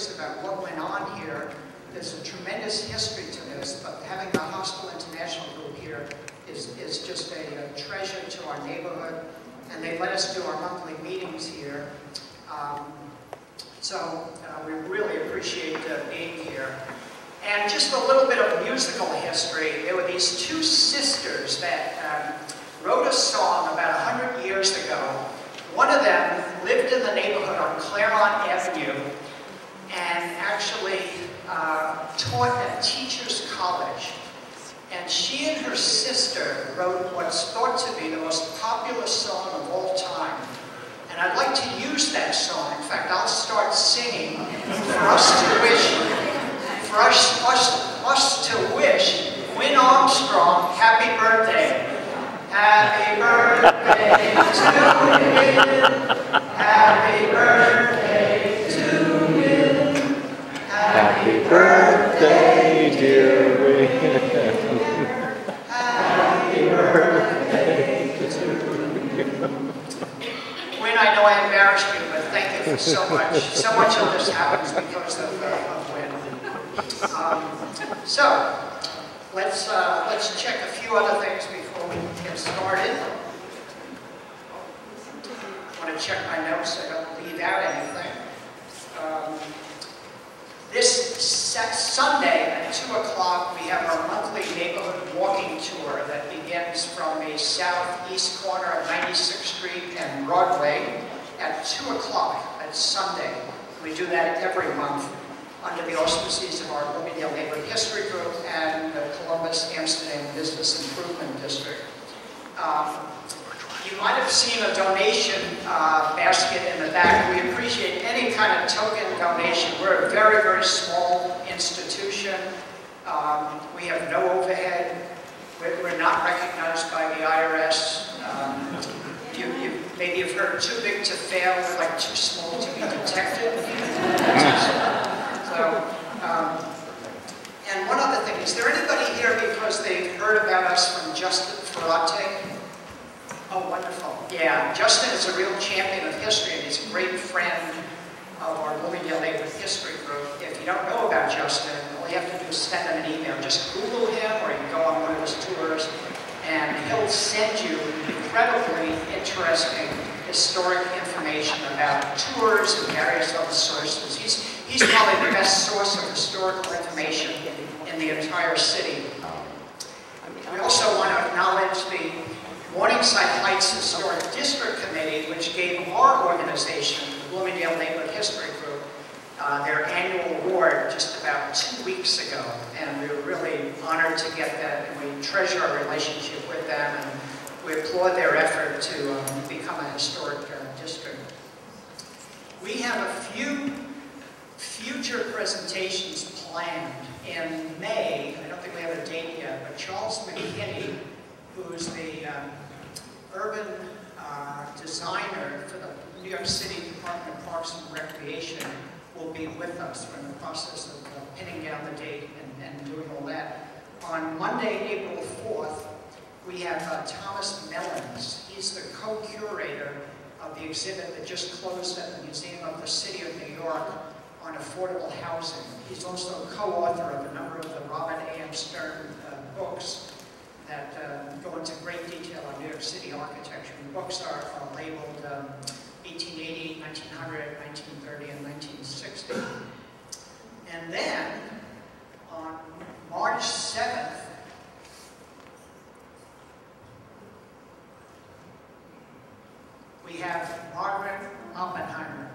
curious about what went on here, there's a tremendous history to this, but having the Hostel International Group here is, is just a, a treasure to our neighborhood, and they let us do our monthly meetings here. Um, so uh, we really appreciate uh, being here. And just a little bit of musical history. There were these two sisters that um, wrote a song about 100 years ago. One of them lived in the neighborhood on Claremont Avenue and actually uh, taught at Teachers College. And she and her sister wrote what's thought to be the most popular song of all time. And I'd like to use that song. In fact, I'll start singing for us to wish for us, us, us to wish Win Armstrong happy birthday. Happy birthday to Win. Happy birthday birthday, dear Win. Happy birthday to Win, I know I embarrassed you, but thank you so much. So much of this happens because of, uh, of Win. Um, so, let's, uh, let's check a few other things before we get started. I want to check my notes so I don't leave out anything. Um, this Sunday at 2 o'clock, we have our monthly neighborhood walking tour that begins from the southeast corner of 96th Street and Broadway at 2 o'clock. That's Sunday. We do that every month under the auspices of our Bloomingdale Neighborhood History Group and the Columbus Amsterdam Business Improvement District. Um, you might have seen a donation uh, basket in the back. We appreciate any kind of token donation. We're a very, very small institution. Um, we have no overhead. We're, we're, not recognized by the IRS. Um, you, you, maybe you've heard too big to fail, like too small to be detected. So, um, and one other thing, is there anybody here because they've heard about us from Justin Ferate? Oh, wonderful. Yeah, Justin is a real champion of history and he's a great friend of our Bloomingdale Neighborhood History Group. If you don't know about Justin, all you have to do is send him an email. Just Google him or you can go on one of his tours and he'll send you incredibly interesting historic information about tours and various other sources. He's, he's probably the best source of historical information in the entire city. Um, we also want to acknowledge the Morningside Heights Historic District Committee, which gave our organization, the Bloomingdale Neighborhood History Group, uh, their annual award just about two weeks ago. And we were really honored to get that, and we treasure our relationship with them, and we applaud their effort to um, become a historic uh, district. We have a few future presentations planned in May. I don't think we have a date yet, but Charles McKinney, who's the um, urban uh, designer for the New York City Department of Parks and Recreation, will be with us. We're in the process of uh, pinning down the date and, and, doing all that. On Monday, April 4th, we have uh, Thomas Mellins. He's the co-curator of the exhibit that just closed at the Museum of the City of New York on affordable housing. He's also co-author of a number of the Robert A.M. Stern uh, books that uh, go into great detail on New York City architecture. The books are, are labeled um, 1880, 1900, 1930, and 1960. And then, on March 7th, we have Margaret Oppenheimer.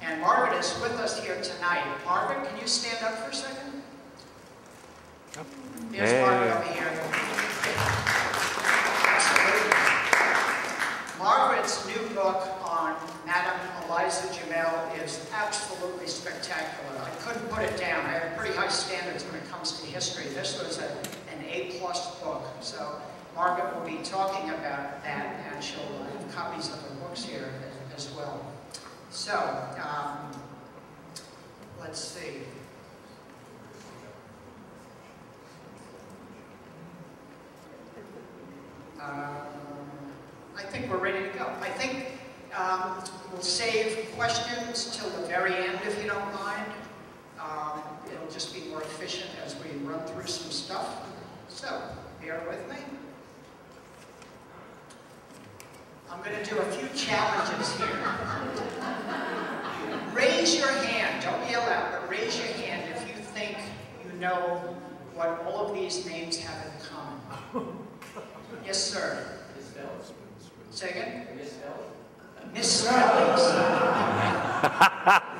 And Margaret is with us here tonight. Margaret, can you stand up for a second? There's hey. Margaret over here. Margaret's new book on Madame Eliza Jumel is absolutely spectacular. I couldn't put it down. I have pretty high standards when it comes to history. This was a, an A-plus book. So Margaret will be talking about that, and she'll have copies of her books here as, as well. So, um, let's see. Uh, I think we're ready to go. I think um, we'll save questions till the very end if you don't mind. Um, it'll just be more efficient as we run through some stuff. So, bear with me. I'm going to do a few challenges here. Raise your hand, don't yell out, but raise your hand if you think you know what all of these names have in common. Yes, sir. Say again? Misspellings.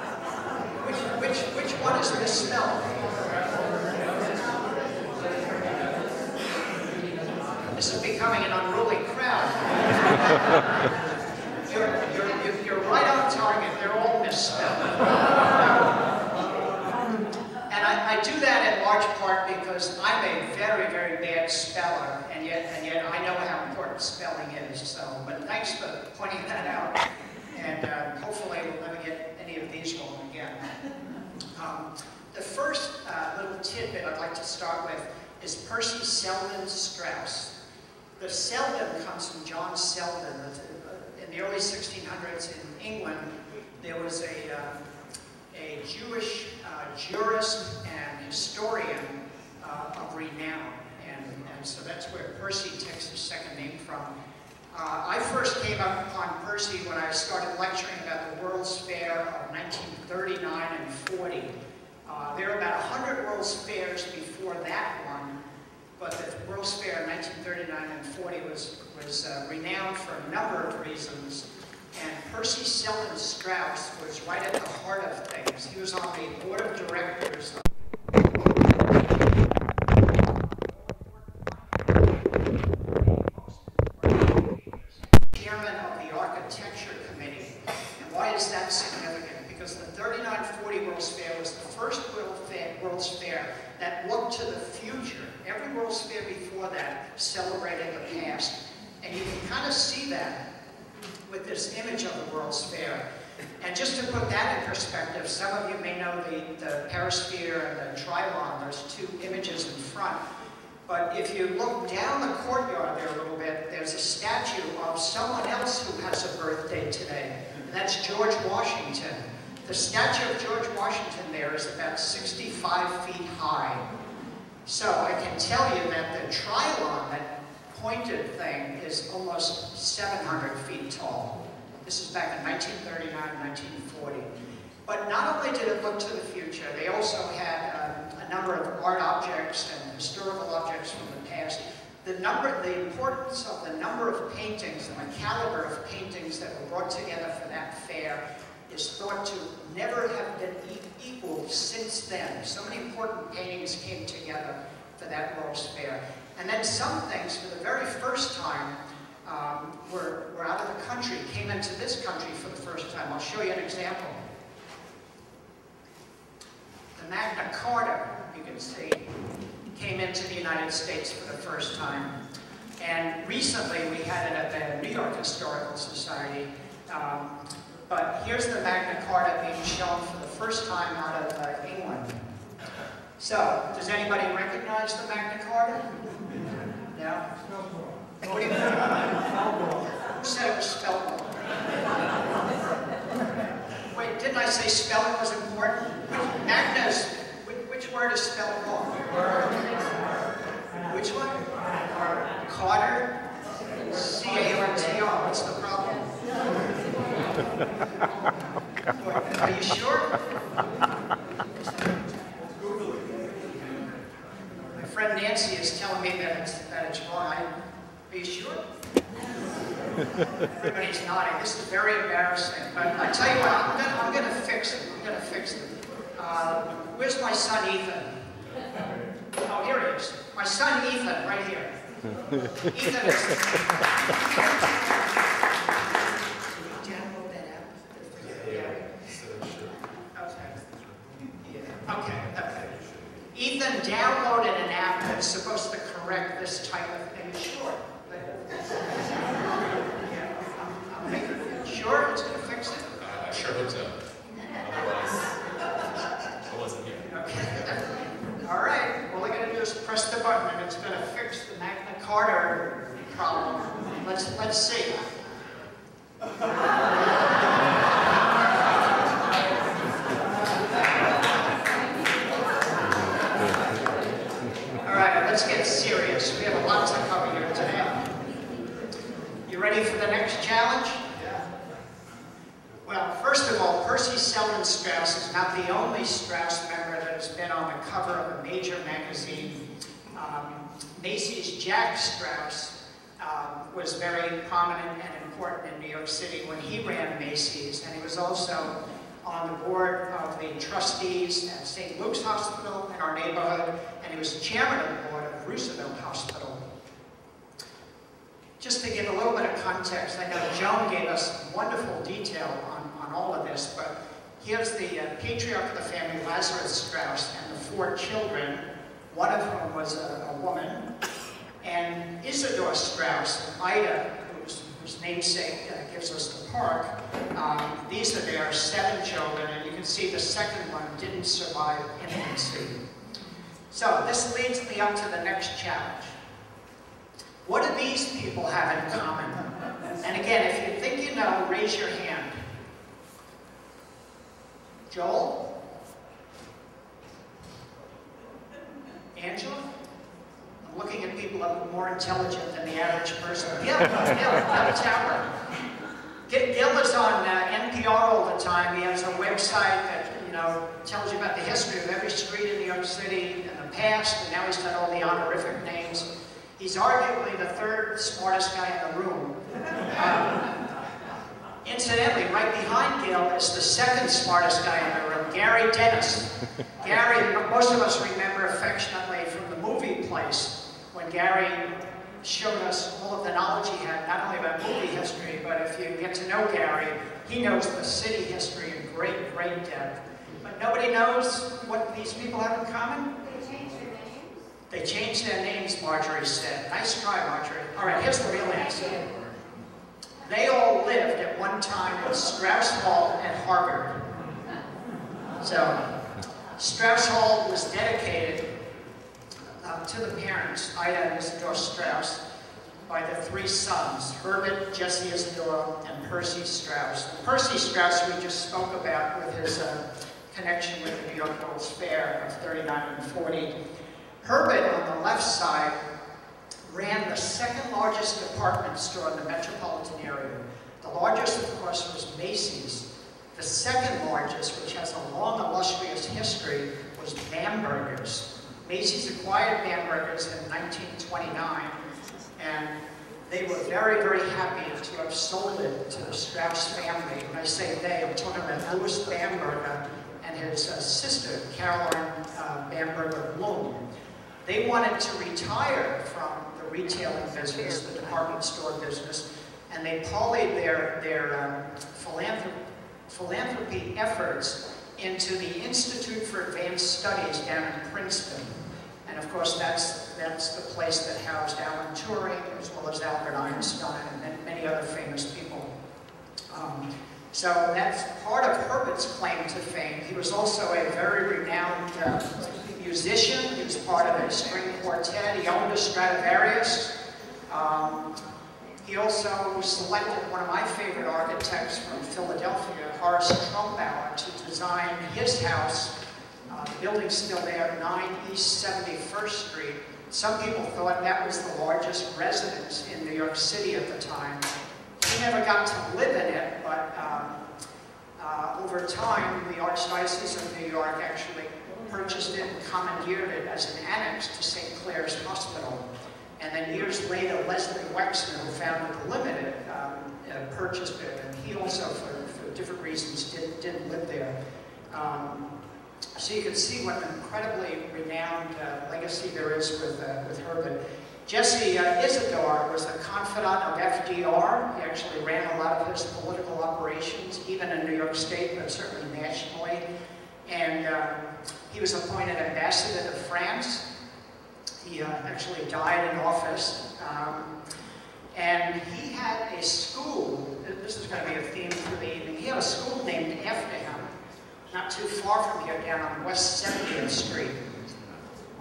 which, which, which one is misspelled? This is becoming an unruly crowd. you're, you're, you're right on target. They're all misspelled. And I, I do that in large part because I'm a very, very bad speller, and yet, and yet I know how important spelling is. So, but thanks for pointing that out. And uh, hopefully we'll never get any of these wrong again. Um, the first uh, little tidbit I'd like to start with is Percy Selden Straus. The Selden comes from John Selden. In the early 1600s in England, there was a, uh, a Jewish uh, jurist and historian uh, of renown. And, and so that's where Percy takes his second name from. Uh, I first came up upon Percy when I started lecturing about the World's Fair of 1939 and 40. Uh, there were about 100 World's Fairs before that one, but the World's Fair of 1939 and 40 was, was uh, renowned for a number of reasons. And Percy Selden Straus was right at the heart of things. He was on the board of directors chairman of the architecture committee. And why is that significant? Because the 3940 World's Fair was the first World Fair, World's Fair that looked to the future. Every World's Fair before that celebrated the past. And you can kind of see that with this image of the World's Fair. And just to put that in perspective, some of you may know the and the Trylon, there's two images in front. But if you look down the courtyard there a little bit, there's a statue of someone else who has a birthday today, and that's George Washington. The statue of George Washington there is about 65 feet high. So I can tell you that the Trylon, that pointed thing, is almost 700 feet tall. This is back in 1939, 1940. But not only did it look to the future, they also had uh, a number of art objects and historical objects from the past. The number, the importance of the number of paintings and the caliber of paintings that were brought together for that fair is thought to never have been e equal since then. So many important paintings came together for that World's Fair. And then some things, for the very first time, um, were, were out of the country, came into this country for the first time. I'll show you an example. The Magna Carta, you can see, came into the United States for the first time. And recently we had it at the New York Historical Society. Um, but here's the Magna Carta being shown for the first time out of uh, England. So, does anybody recognize the Magna Carta? No? Who said it was? Wait, didn't I say spelling was important? Magna's, which, word is spelled wrong? Which one? Carter? C-A-R-T-R, what's the problem? Are you sure? My friend Nancy is telling me that it's, that it's wrong. Are you sure? Everybody's nodding. This is very embarrassing. But I tell you what, I'm I'm gonna fix it. I'm gonna fix it. Uh, where's my son Ethan? Oh, here he is. My son Ethan, right here. Ethan. Okay. Ethan downloaded an app that's supposed to correct this type of thing. Sure. Yeah, I'm, I'm sure it's going to fix it? Uh, I sure hope so. Carter problem. Let's, let's see. All right, let's get serious. We have a lot to cover here today. You ready for the next challenge? Yeah. Well, first of all, Percy Selden Straus is not the only Straus member that has been on the cover of a major magazine. Um, Macy's Jack Straus um, was very prominent and important in New York City when he ran Macy's, and he was also on the board of the trustees at St. Luke's Hospital in our neighborhood, and he was chairman of the board of Roosevelt Hospital. Just to give a little bit of context, I know Joan gave us wonderful detail on, on all of this, but here's the uh, patriarch of the family, Lazarus Straus, and the four children, one of whom was a, a woman, Straus, Ida, whose, whose namesake uh, gives us the park, um, these are their seven children, and you can see the second one didn't survive infancy. So this leads me up to the next challenge. What do these people have in common? And again, if you think you know, raise your hand. Joel? Angela? Looking at people that more intelligent than the average person. Gil, Gil, Gil. Gil is on uh, NPR all the time. He has a website that, you know, tells you about the history of every street in New York City in the past, and now he's got all the honorific names. He's arguably the third smartest guy in the room. Um, incidentally, right behind Gil is the second smartest guy in the room, Gary Dennis. Gary, most of us remember affectionately from the movie Place, Gary showed us all of the knowledge he had, not only about movie history, but if you get to know Gary, he knows the city history in great, great depth. But nobody knows what these people have in common? They changed their names, They changed their names, Marjorie said. Nice try, Marjorie. All right, here's the real answer. They all lived at one time in Straus Hall at Harvard. So, Straus Hall was dedicated to the parents, Ida and Isidor Straus, by the three sons, Herbert, Jesse Isidor, and Percy Straus. Percy Straus we just spoke about with his uh, connection with the New York World's Fair of 39 and 40. Herbert, on the left side, ran the second largest department store in the metropolitan area. The largest, of course, was Macy's. The second largest, which has a long, illustrious history, was Bamberger's. Macy's acquired Bamberger's in 1929, and they were very, very happy to have sold it to the Straus family. When I say they, I'm talking about Louis Bamberger and his uh, sister, Caroline uh, Bamberger Bloom. They wanted to retire from the retailing business, the department store business, and they polled their, their um, philanthrop philanthropy efforts into the Institute for Advanced Studies down in Princeton. And of course, that's, that's the place that housed Alan Turing, as well as Albert Einstein, and many other famous people. Um, so that's part of Herbert's claim to fame. He was also a very renowned uh, musician. He was part of a string quartet. He owned a Stradivarius. Um, he also selected one of my favorite architects from Philadelphia, Horace Trumbauer, to design his house. Uh, the building's still there, 9 East 71st Street. Some people thought that was the largest residence in New York City at the time. He never got to live in it, but um, uh, over time, the Archdiocese of New York actually purchased it and commandeered it as an annex to St. Clare's Hospital. And then years later, Leslie Wexner, who founded the Limited, um, uh, purchased it. And he also, for, for different reasons, did, didn't live there. Um, so you can see what an incredibly renowned uh, legacy there is with, uh, with Herbert. Jesse uh, Isidor was a confidant of FDR. He actually ran a lot of his political operations, even in New York State, but certainly nationally. And um, he was appointed ambassador to France. He uh, actually died in office. Um, and he had a school, this is going to be a theme for the evening, he had a school named after him, not too far from here, down on West 70th Street.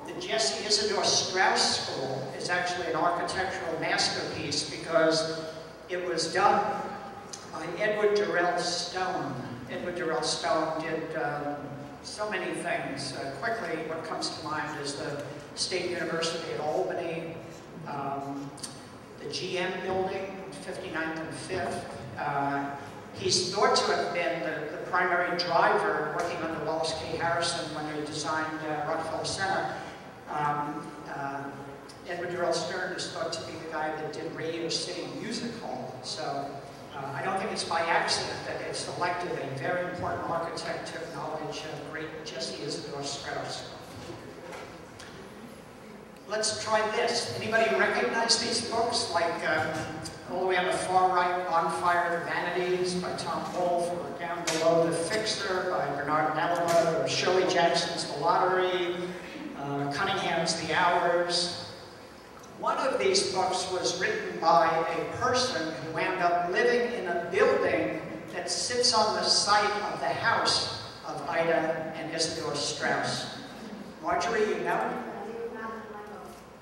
The Jesse Isidor Straus School is actually an architectural masterpiece because it was done by Edward Durell Stone. Edward Durell Stone did um, so many things. Uh, quickly, what comes to mind is the State University at Albany, um, the GM building, 59th and 5th, uh, He's thought to have been the, the primary driver working under Wallace K. Harrison when they designed uh, Rockefeller Center. Um, uh, Edward Durell Stone is thought to be the guy that did Radio City Music Hall. So uh, I don't think it's by accident that they've selected a very important architect to acknowledge uh, great Jesse Isidor Straus. Let's try this. Anybody recognize these books? Like um, all the way on the far right, Bonfire of Vanities by Tom Wolfe, or down below, The Fixer by Bernard Malamud, or Shirley Jackson's The Lottery, uh, Cunningham's The Hours. One of these books was written by a person who wound up living in a building that sits on the site of the house of Ida and Isidor Straus. Marjorie, you know?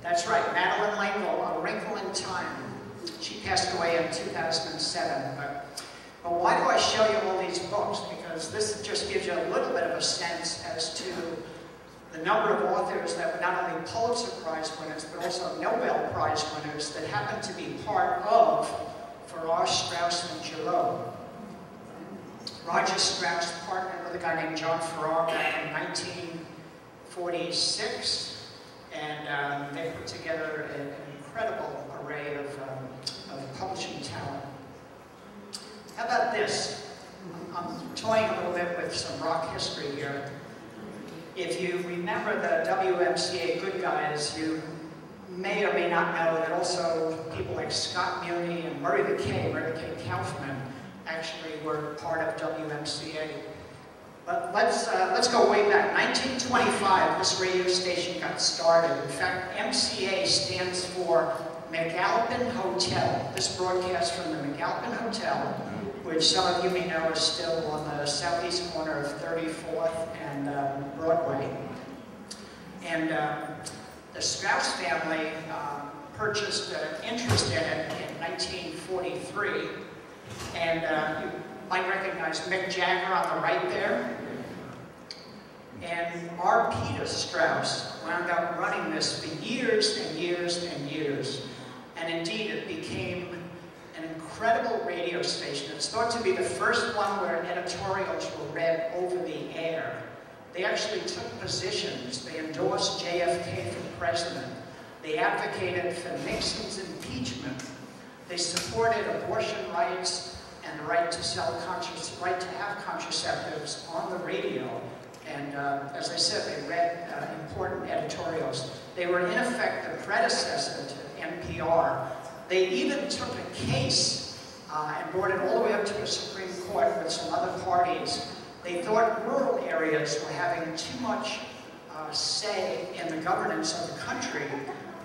That's right, Madeleine L'Engle, A Wrinkle in Time. She passed away in 2007. But, but why do I show you all these books? Because this just gives you a little bit of a sense as to the number of authors that were not only Pulitzer Prize winners, but also Nobel Prize winners that happened to be part of Farrar, Straus, and Giroux. Roger Straus partnered with a guy named John Farrar back in 1946 and um, they put together an incredible array of, um, of, publishing talent. How about this? I'm, toying a little bit with some rock history here. If you remember the WMCA good guys, you may or may not know that also people like Scott Muni and Murray McKay, Murray McKay Kaufman, actually were part of WMCA. But let's, uh, let's go way back. 1925, this radio station got started. In fact, MCA stands for McAlpin Hotel. This broadcast from the McAlpin Hotel, which some of you may know is still on the southeast corner of 34th and um, Broadway. And um, the Straus family um, purchased an interest in it in 1943. And uh, you might recognize Mick Jagger on the right there. And R. Peter Straus wound up running this for years and years and years. Indeed, it became an incredible radio station. It's thought to be the first one where editorials were read over the air. They actually took positions. They endorsed JFK for president. They advocated for Nixon's impeachment. They supported abortion rights and the right to sell right to have contraceptives on the radio. And uh, as I said, they read uh, important editorials. They were in effect the predecessor to NPR. They even took a case uh, and brought it all the way up to the Supreme Court with some other parties. They thought rural areas were having too much uh, say in the governance of the country.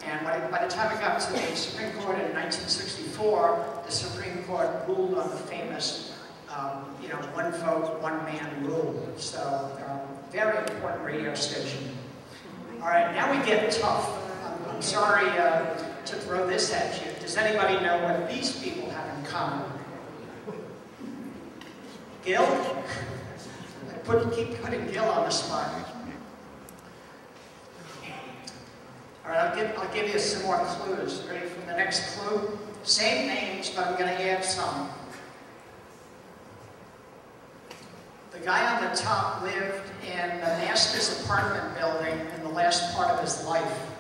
And by, by the time it got to the Supreme Court in 1964, the Supreme Court ruled on the famous, um, you know, one vote, one man rule. So um, very important radio station. All right, now we get tough. I'm, I'm sorry uh, to throw this at you. Does anybody know what these people have in common? Gil? I put, keep putting Gil on the spot. All right, I'll give, I'll give you some more clues. Ready for the next clue? Same names, but I'm going to add some. The guy on the top lived in the Masters apartment building in the last part of his life.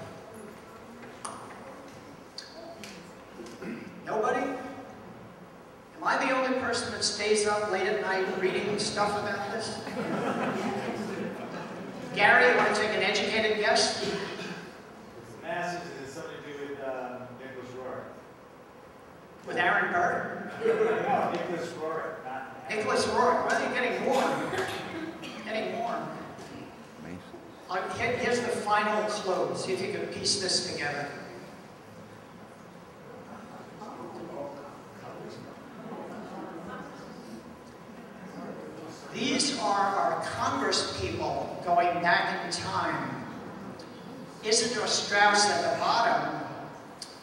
Nobody? Am I the only person that stays up late at night reading stuff about this? Gary, you want to take an educated guess? Masters has something to do with uh, Nicholas Roerich. With Aaron Burr? no, Nicholas Roerich. Nicholas Roerich. Well, you're getting warm. Getting warm. Uh, here's the final clue. See if you can piece this together. These are our Congress people going back in time. Isidor Straus at the bottom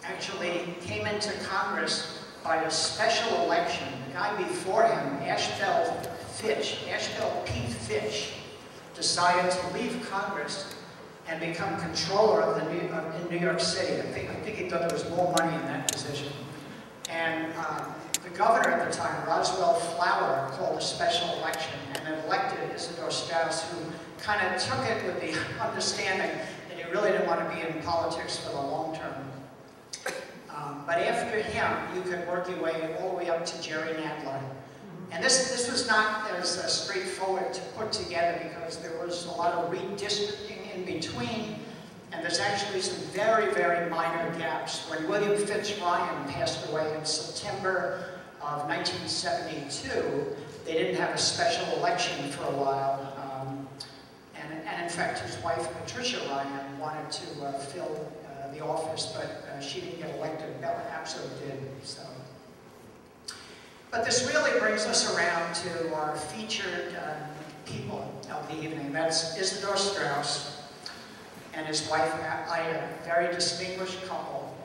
actually came into Congress by a special election. The guy before him, Ashbel Fitch, Ashbel P. Fitch, decided to leave Congress and become controller of the New, in New York City. I think, I think he thought there was more money in that position. And um, the governor at the time, Roswell Flower, called a special election and then elected Isidor Straus, who kind of took it with the understanding that he really didn't want to be in politics for the long term. Um, but after him, you could work your way all the way up to Jerry Nadler. And this, this was not as uh, straightforward to put together because there was a lot of redistricting in between, and there's actually some very, very minor gaps. When William Fitts Ryan passed away in September of 1972, they didn't have a special election for a while. Um, and, and in fact, his wife, Patricia Ryan, wanted to uh, fill uh, the office, but uh, she didn't get elected. Bella Abzug did, so. But this really brings us around to our featured uh, people of the evening. That's Isidor Straus and his wife Ida, a very distinguished couple.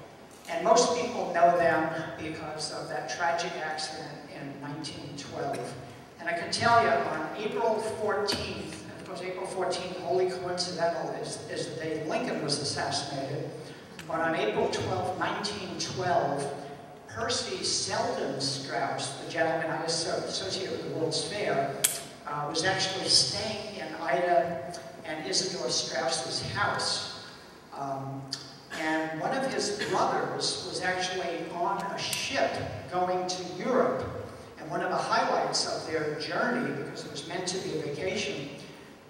And most people know them because of that tragic accident in 1912. And I can tell you, on April 14th, of course April 14th, wholly coincidental, is, is the day Lincoln was assassinated. But on April 12, 1912, Percy Selden Straus, the gentleman I associated with the World's Fair, uh, was actually staying in Ida and Isidor Straus's house. Um, and one of his brothers was actually on a ship going to Europe. And one of the highlights of their journey, because it was meant to be a vacation,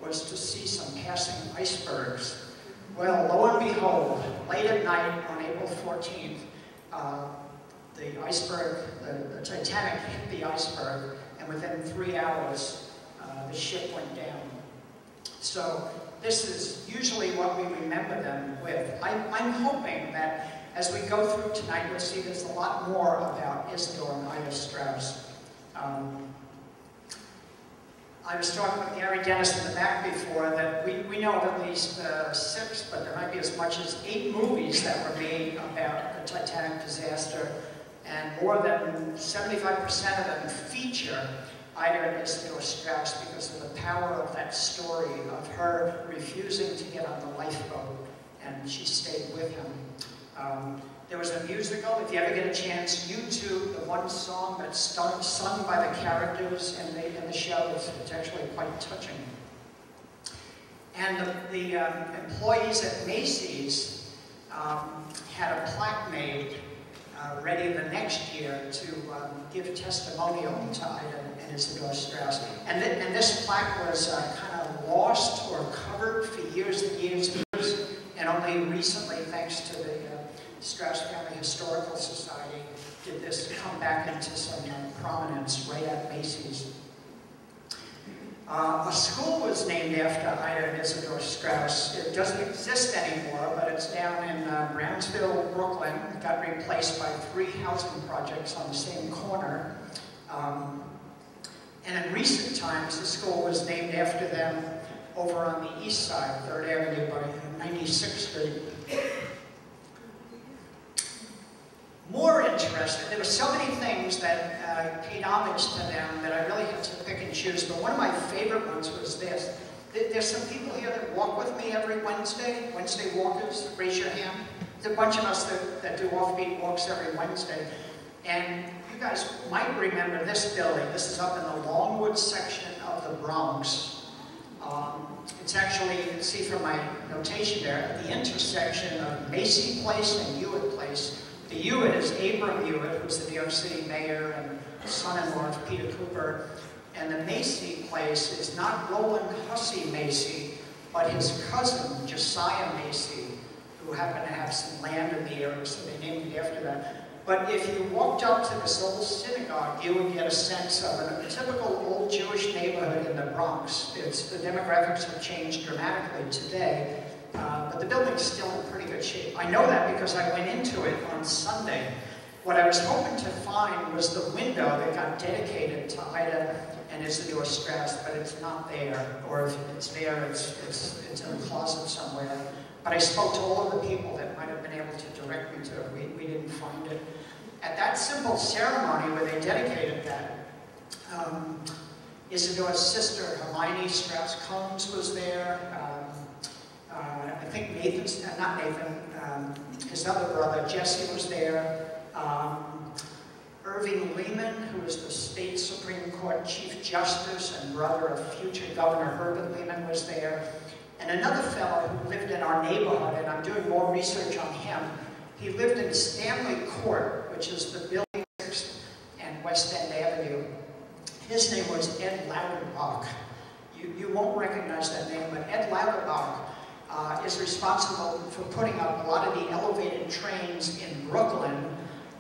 was to see some passing icebergs. Well, lo and behold, late at night on April 14th, uh, the iceberg, the, the, Titanic hit the iceberg, and within three hours, uh, the ship went down. So this is usually what we remember them with. I, I'm hoping that as we go through tonight, you'll see there's a lot more about Isidor and Ida Straus. Um, I was talking with Gary Dennis in the back before that we, we know of at least uh, six, but there might be as much as eight movies that were made about the Titanic disaster and more than 75% of them feature Ida and Isidor Straus because of the power of that story of her refusing to get on the lifeboat, and she stayed with him. Um, there was a musical, if you ever get a chance, YouTube, the one song that's sung by the characters in the, in the show, it's, it's actually quite touching. And the, the um, employees at Macy's um, had a plaque made uh, ready the next year to um, give testimonial to Ida and Isidor Straus. And, th and this plaque was uh, kind of lost or covered for years and years and years, and only recently, thanks to the uh, Straus Family Historical Society, did this come back into some uh, prominence right at Macy's. Uh, a school was named after Ida and Isidor Straus. It doesn't exist anymore, but it's down in uh, Brownsville, Brooklyn. It got replaced by three housing projects on the same corner. Um, and in recent times, the school was named after them over on the east side, 3rd Avenue by 96th Street more interested. There were so many things that uh, paid homage to them that I really had to pick and choose, but one of my favorite ones was this. There's some people here that walk with me every Wednesday, Wednesday walkers, raise your hand. There's a bunch of us that, that do offbeat walks every Wednesday. And you guys might remember this building. This is up in the Longwood section of the Bronx. Um, it's actually, you can see from my notation there, at the intersection of Macy Place and Hewitt Place. The Hewitt is Abram Hewitt, who's the New York City mayor and son-in-law of Peter Cooper. And the Macy place is not Rowland Hussey Macy, but his cousin, Josiah Macy, who happened to have some land in the area, so they named it after that. But if you walked up to this old synagogue, you would get a sense of a typical old Jewish neighborhood in the Bronx. It's, the demographics have changed dramatically today, uh, but the building's still in pretty I know that because I went into it on Sunday. What I was hoping to find was the window that got dedicated to Ida and Isidor Straus, but it's not there. Or if it's there, it's, it's, it's in a closet somewhere. But I spoke to all of the people that might have been able to direct me to it. We, we didn't find it. At that simple ceremony where they dedicated that, um, Isidor's sister, Hermione Strauss-Combs, was there. Think Nathan's, uh, not Nathan, um, his other brother, Jesse was there. Um, Irving Lehman, who was the state Supreme Court Chief Justice and brother of future Governor Herbert Lehman was there. And another fellow who lived in our neighborhood, and I'm doing more research on him. He lived in Stanley Court, which is the building 6th and West End Avenue. His name was Ed Lauterbach. You, you won't recognize that name, but Ed Lauterbach uh, is responsible for putting up a lot of the elevated trains in Brooklyn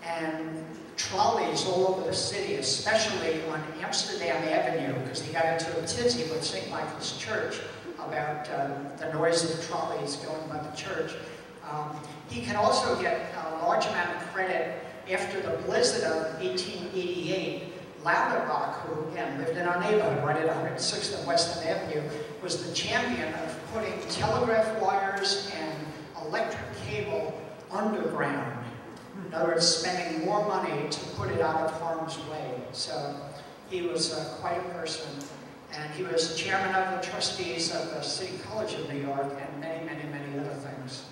and trolleys all over the city, especially on Amsterdam Avenue, because he got into a tizzy with St. Michael's Church about um, the noise of the trolleys going by the church. Um, he can also get a large amount of credit after the blizzard of 1888. Lauterbach, who again lived in our neighborhood right at 106th and West End Avenue, was the champion of putting telegraph wires and electric cable underground. In other words, spending more money to put it out of harm's way. So he was uh, quite a person. And he was chairman of the trustees of the City College of New York and many, many, many other things.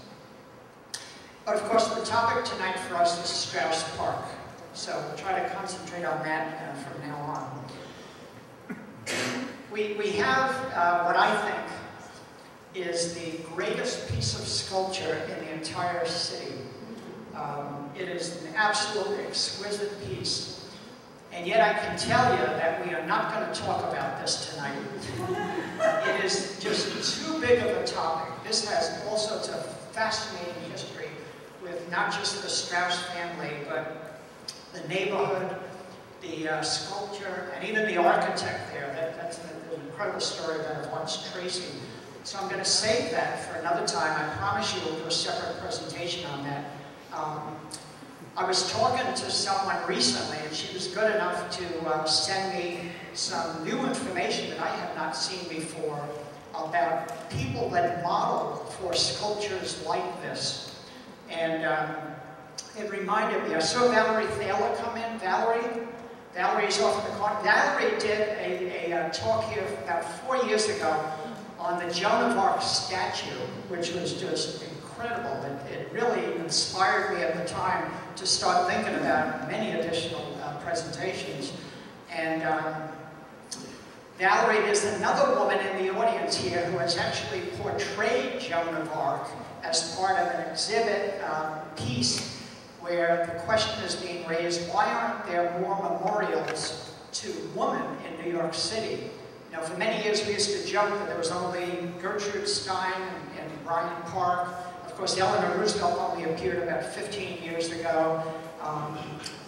But of course, the topic tonight for us is Straus Park. So we'll try to concentrate on that uh, from now on. We, we have uh, what I think is the greatest piece of sculpture in the entire city. Um, it is an absolutely exquisite piece. And yet I can tell you that we are not going to talk about this tonight. it is just too big of a topic. This has all sorts of fascinating history with not just the Straus family, but the neighborhood, the uh, sculpture, and even the architect there. That, that's an, incredible story about once Tracy. So I'm going to save that for another time. I promise you we'll do a separate presentation on that. Um, I was talking to someone recently, and she was good enough to uh, send me some new information that I have not seen before about people that model for sculptures like this. And um, it reminded me, I saw Valerie Thaler come in. Valerie, Valerie's off in the corner. Valerie did a, a, a uh, talk here about four years ago on the Joan of Arc statue, which was just incredible. It, it, really inspired me at the time to start thinking about many additional uh, presentations. And um, Valerie is another woman in the audience here who has actually portrayed Joan of Arc as part of an exhibit um, piece where the question is being raised, why aren't there more memorials to women in New York City? Now, for many years we used to joke that there was only Gertrude Stein and, and Park. Of course, Eleanor Roosevelt only appeared about 15 years ago. Um,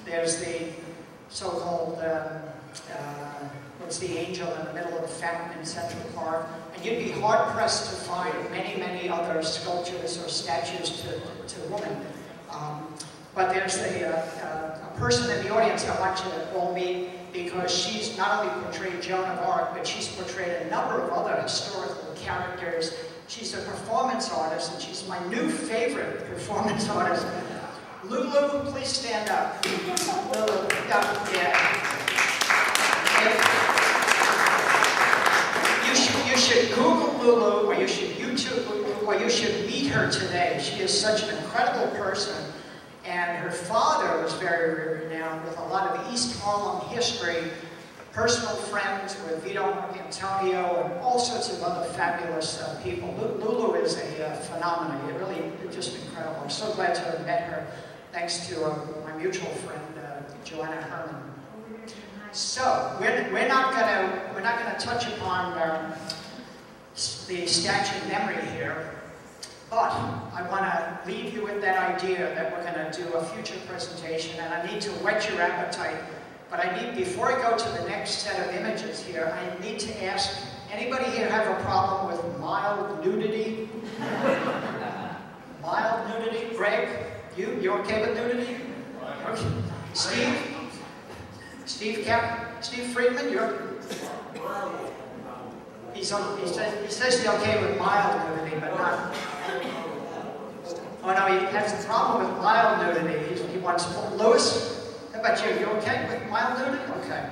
there's the so-called, uh, uh, what's the angel in the middle of the fountain in Central Park. And you'd be hard-pressed to find many, many other sculptures or statues to, to women. Um, but there's a, uh, a person in the audience I want you to all meet because she's not only portrayed Joan of Arc, but she's portrayed a number of other historical characters. She's a performance artist, and she's my new favorite performance artist. Lulu, please stand up. Lulu, yeah. You should, you should Google Lulu, or you should YouTube Lulu, or you should meet her today. She is such an incredible person. And her father was very renowned with a lot of East Harlem history, personal friends with Vito Antonio and all sorts of other fabulous uh, people. Lulu is a uh, phenomenon. It really just incredible. I'm so glad to have met her thanks to uh, my mutual friend, uh, Joanna Herman. So, we're, we're not gonna, we're not gonna touch upon um, the statue of memory here, but I want to leave you with that idea that we're going to do a future presentation, and I need to whet your appetite. But I need, before I go to the next set of images here, I need to ask, anybody here have a problem with mild nudity? mild nudity? Greg, you, you okay with nudity? Steve? Steve Cap, Steve Friedman, you're... He's on, he, says, he says he's okay with mild nudity, but not... Oh no, he has a problem with mild nudity. He's, he wants full. Lewis, how about you? You okay with mild nudity? Okay.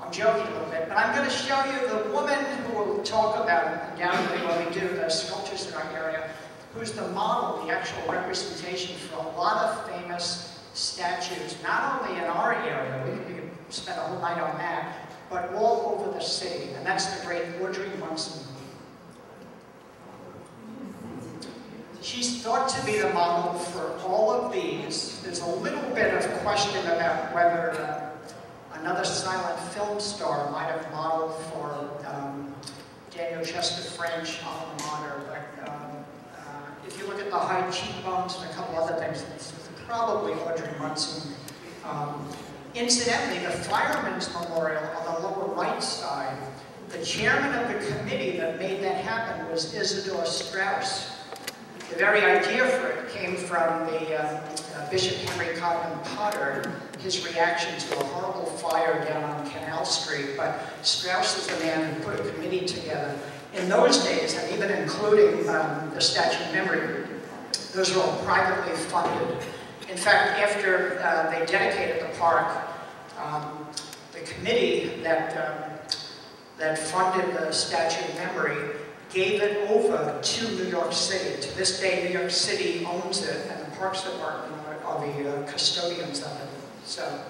I'm joking a little bit, but I'm going to show you the woman who will talk about undoubtedly when we do the sculptures in our area, who's the model, the actual representation for a lot of famous statues, not only in our area, we could spend a whole night on that, but all over the city, and that's the great Audrey Munson. She's thought to be the model for all of these. There's a little bit of question about whether uh, another silent film star might have modeled for um, Daniel Chester French alma mater, but um, uh, if you look at the high cheekbones and a couple other things, it's probably Audrey Munson. Um, incidentally, the Fireman's Memorial on the lower right side, the chairman of the committee that made that happen was Isidor Straus. The very idea for it came from the uh, uh, Bishop Henry Codman Potter, his reaction to a horrible fire down on Canal Street. But Straus is the man who put a committee together. In those days, and even including um, the Statue of Memory, those were all privately funded. In fact, after uh, they dedicated the park, um, the committee that, um, that funded the Statue of Memory gave it over to New York City. To this day, New York City owns it, and the Parks Department are, the uh, custodians of it. So,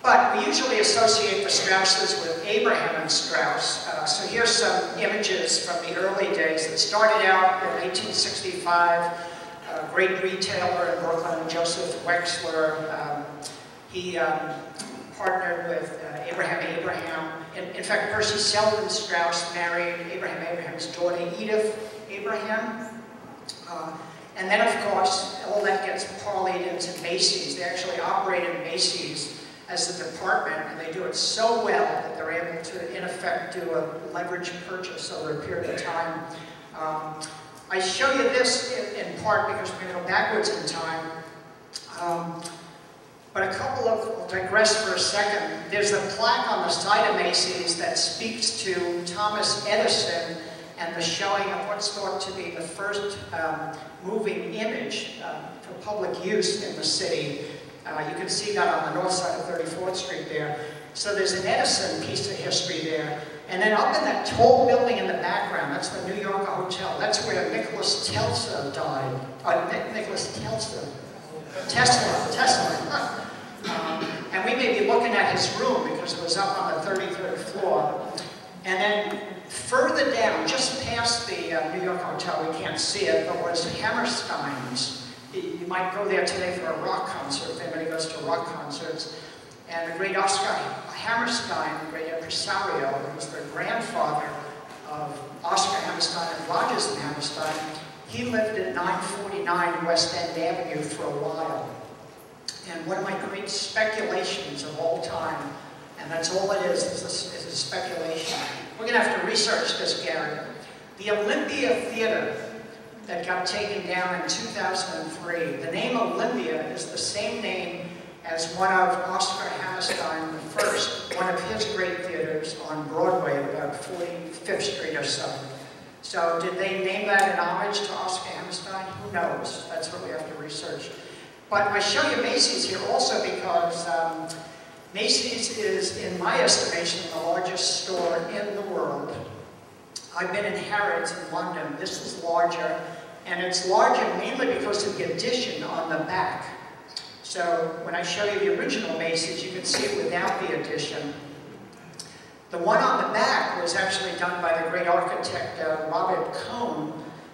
but we usually associate the Strauses with Abraham and Straus. Uh, so here's some images from the early days. It started out in 1865. A great retailer in Brooklyn, Joseph Wechsler. Um, he um, partnered with uh, Abraham Abraham. In, in, fact, Percy Selden Straus married Abraham Abraham's daughter, Edith Abraham. Uh, and then, of course, all that gets parlayed into Macy's. They actually operate in Macy's as a department, and they do it so well that they're able to, in effect, do a leverage purchase over a period of time. Um, I show you this in, in part because we're going to go backwards in time. Um, but a couple of, I'll digress for a second. There's a plaque on the side of Macy's that speaks to Thomas Edison and the showing of what's thought to be the first um, moving image uh, for public use in the city. Uh, you can see that on the north side of 34th Street there. So there's an Edison piece of history there. And then up in that tall building in the background, that's the New York Hotel. That's where Nicholas Tesla died. Uh, Nicholas Tesla. Tesla. Tesla. Um, and we may be looking at his room because it was up on the 33rd floor. And then further down, just past the uh, New York Hotel, we can't see it, but was Hammerstein's. You might go there today for a rock concert, if anybody goes to rock concerts. And the great Oscar Hammerstein, the great impresario, who was the grandfather of Oscar Hammerstein and Rodgers Hammerstein, he lived at 949 West End Avenue for a while. And one of my great speculations of all time, and that's all it is, is a, is a speculation. We're going to have to research this, Gary. The Olympia Theater that got taken down in 2003, the name Olympia is the same name as one of Oscar Hammerstein the first, one of his great theaters on Broadway, about 45th Street or so. So did they name that in homage to Oscar Hammerstein? Who knows? That's what we have to research. But I show you Macy's here also because um, Macy's is, in my estimation, the largest store in the world. I've been in Harrods in London. This is larger, and it's larger mainly because of the addition on the back. So when I show you the original Macy's, you can see it without the addition. The one on the back was actually done by the great architect uh, Robert Kohn,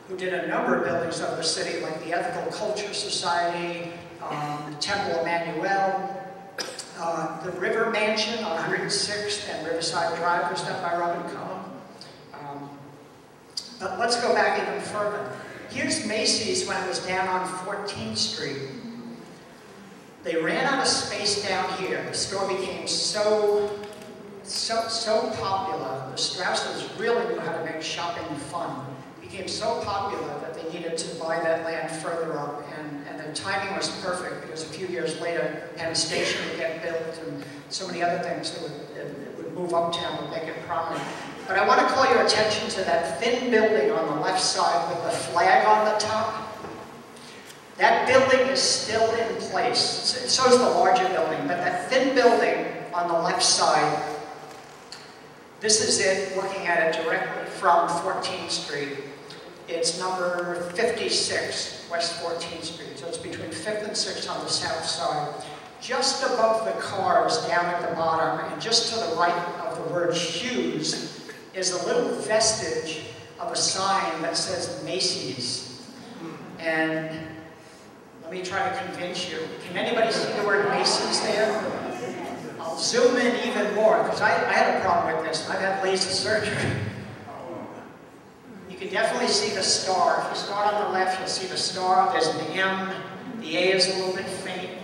who did a number of buildings of the city, like the Ethical Culture Society, um, Temple Emanu-El, uh, the River Mansion on 106th and Riverside Drive was done by Robin Kohn. Um, but let's go back even further. Here's Macy's when it was down on 14th Street. They ran out of space down here. The store became so, so, so popular. The Strauses really knew how to make shopping fun. It became so popular that they needed to buy that land further up and and the timing was perfect because a few years later, Penn Station would get built and so many other things that would, would move uptown would make it prominent. But I want to call your attention to that thin building on the left side with the flag on the top. That building is still in place. So is the larger building, but that thin building on the left side, this is it looking at it directly from 14th Street. It's number 56, West 14th Street. So it's between 5th and 6th on the south side. Just above the cars, down at the bottom, and just to the right of the word Hughes, is a little vestige of a sign that says Macy's. And let me try to convince you. Can anybody see the word Macy's there? I'll zoom in even more, because I, I had a problem with this. I've had laser surgery. You can definitely see the star. If you start on the left, you'll see the star. There's an M. The A is a little bit faint.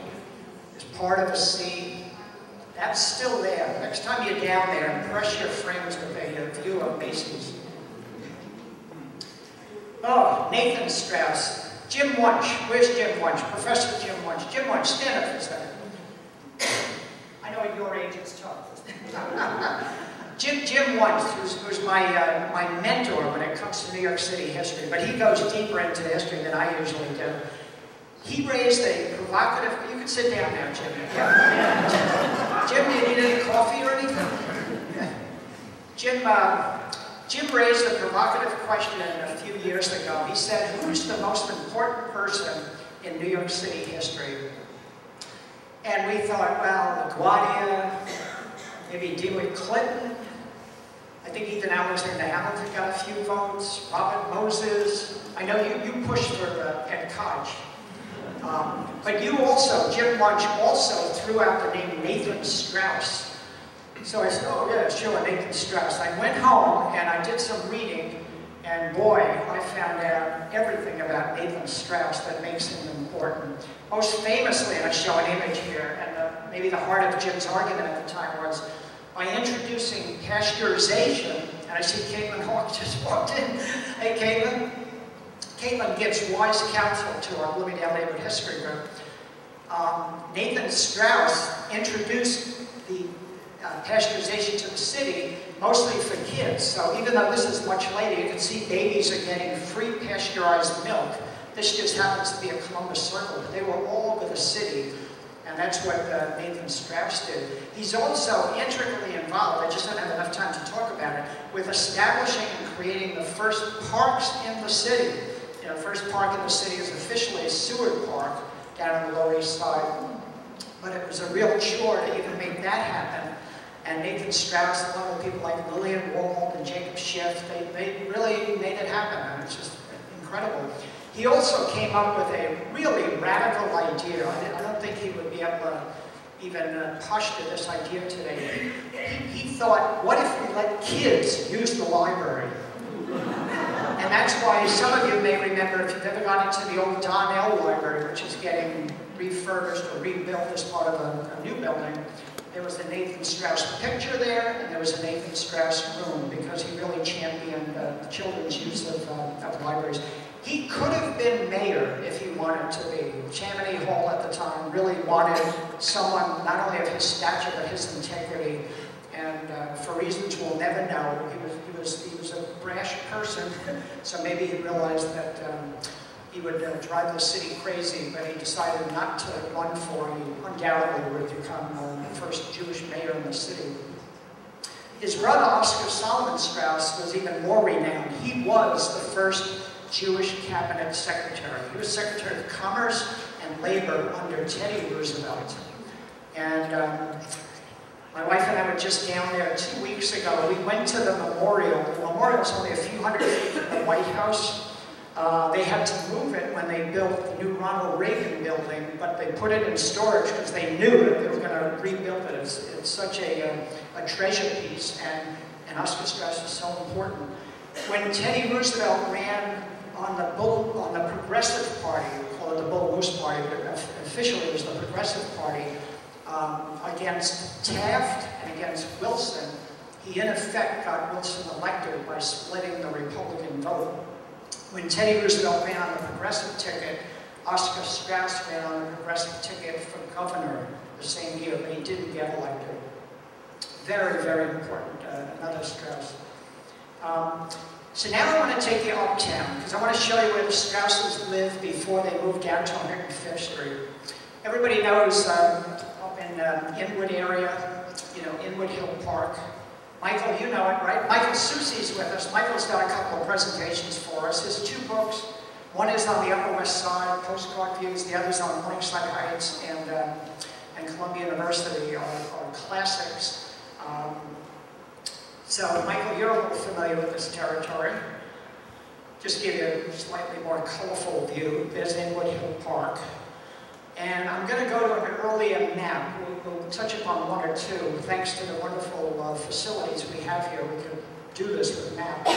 There's part of a C. That's still there. Next time you're down there, impress your friends with a view of Macy's. Oh, Nathan Straus. Jim Wunsch. Where's Jim Wunsch? Professor Jim Wunsch. Jim Wunsch, stand up for a second. I know your age it's tough. Jim, Jim Wunsch, who's, who's my, uh, my mentor when it comes to New York City history, but he goes deeper into history than I usually do. He raised a provocative, you can sit down now, Jim. Yeah. Jim, do you need any coffee or anything? Jim, uh, Jim raised a provocative question a few years ago. He said, who's the most important person in New York City history? And we thought, well, LaGuardia, maybe DeWitt Clinton. I think Ethan Alexander Hamilton got a few votes. Robert Moses. I know you, you pushed for uh, Ed Koch. Um, but you also, Jim Wunsch also threw out the name Nathan Straus. So I said, oh yeah, sure, Nathan Straus. I went home and I did some reading, and boy, I found out everything about Nathan Straus that makes him important. Most famously, and I show an image here, and the, maybe the heart of Jim's argument at the time was, by introducing pasteurization, and I see Caitlin Hawk just walked in. Hey, Caitlin. Caitlin gives wise counsel to our Bloomingdale Neighborhood History Group. Um, Nathan Straus introduced uh, pasteurization to the city, mostly for kids. So even though this is much later, you can see babies are getting free pasteurized milk. This just happens to be a Columbus Circle. but They were all over the city, and that's what uh, Nathan Straus did. He's also intricately involved, I just don't have enough time to talk about it, with establishing and creating the first parks in the city. You know, first park in the city is officially Seward Park down on the Lower East Side. But it was a real chore to even make that happen. And Nathan Straus, along with people like Lillian Wald and Jacob Schiff, they, they really made it happen. And it's just incredible. He also came up with a really radical idea. I, don't think he would be able to even uh, posture this idea today. He, he thought, what if we let kids use the library? And that's why some of you may remember, if you've ever gone into the old Donnell Library, which is getting refurbished or rebuilt as part of a, a new building, there was a Nathan Straus picture there, and there was a Nathan Straus room, because he really championed uh, children's use of, uh, of libraries. He could have been mayor if he wanted to be. Tammany Hall at the time really wanted someone not only of his stature, but his integrity. And uh, for reasons we'll never know, he was, he was, he was a brash person, so maybe he realized that um, he would uh, drive the city crazy, but he decided not to run for. He undoubtedly would have become uh, the first Jewish mayor in the city. His brother, Oscar Solomon Straus, was even more renowned. He was the first Jewish cabinet secretary. He was Secretary of Commerce and Labor under Teddy Roosevelt. And um, my wife and I were just down there two weeks ago. We went to the memorial. The memorial is only a few hundred feet from the White House. Uh, they had to move it when they built the new Ronald Reagan building, but they put it in storage because they knew that they were going to rebuild it. It's, it's such a, a, um, a, treasure piece, and, and Oscar Straus is so important. When Teddy Roosevelt ran on the Bull, on the Progressive Party, we call it the Bull Moose Party, but officially it was the Progressive Party, um, against Taft and against Wilson, he in effect got Wilson elected by splitting the Republican vote. When Teddy Roosevelt ran on the Progressive ticket, Oscar Straus ran on the Progressive ticket for governor the same year, but he didn't get elected. Very, very important, uh, another Straus. Um, so now I want to take you uptown, because I want to show you where the Strauses lived before they moved down to 105th Street. Everybody knows um, up in um, Inwood area, you know, Inwood Hill Park. Michael, you know it, right? Michael Susi's with us. Michael's got a couple of presentations for us. His two books, one is on the Upper West Side, postcard views, the other's on Morningside Heights and, uh, and Columbia University are, are classics. Um, so, Michael, you're a little familiar with this territory. Just give you a slightly more colorful view. There's Inwood Hill Park. And I'm going to go to an earlier map. We'll, we'll, touch upon one or two. Thanks to the wonderful uh, facilities we have here, we can do this with a map.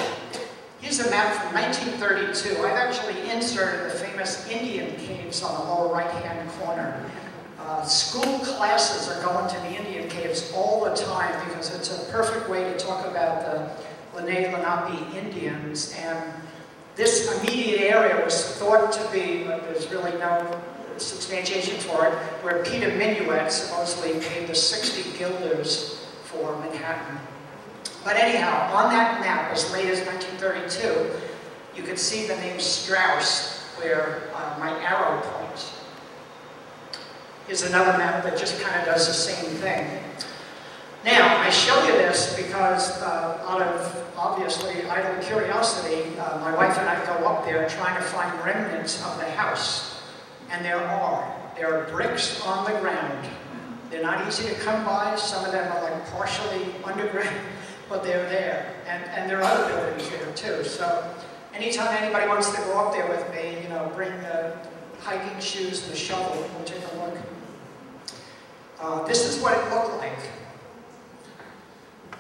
Here's a map from 1932. I've actually inserted the famous Indian caves on the lower right-hand corner. Uh, school classes are going to the Indian caves all the time because it's a perfect way to talk about the Lenni Lenape Indians. And this immediate area was thought to be, but there's really no substantiation for it, where Peter Minuit supposedly paid the 60 guilders for Manhattan. But anyhow, on that map, as late as 1932, you could see the name Straus where uh, my arrow points. Here's another map that just kind of does the same thing. Now, I show you this because uh, out of, obviously, idle curiosity, uh, my wife and I go up there trying to find remnants of the house. And there are. There are bricks on the ground. They're not easy to come by. Some of them are like partially underground, but they're there. And, and there are other buildings there too. So anytime anybody wants to go up there with me, you know, bring the hiking shoes and the shovel, we'll take a look. Uh, this is what it looked like.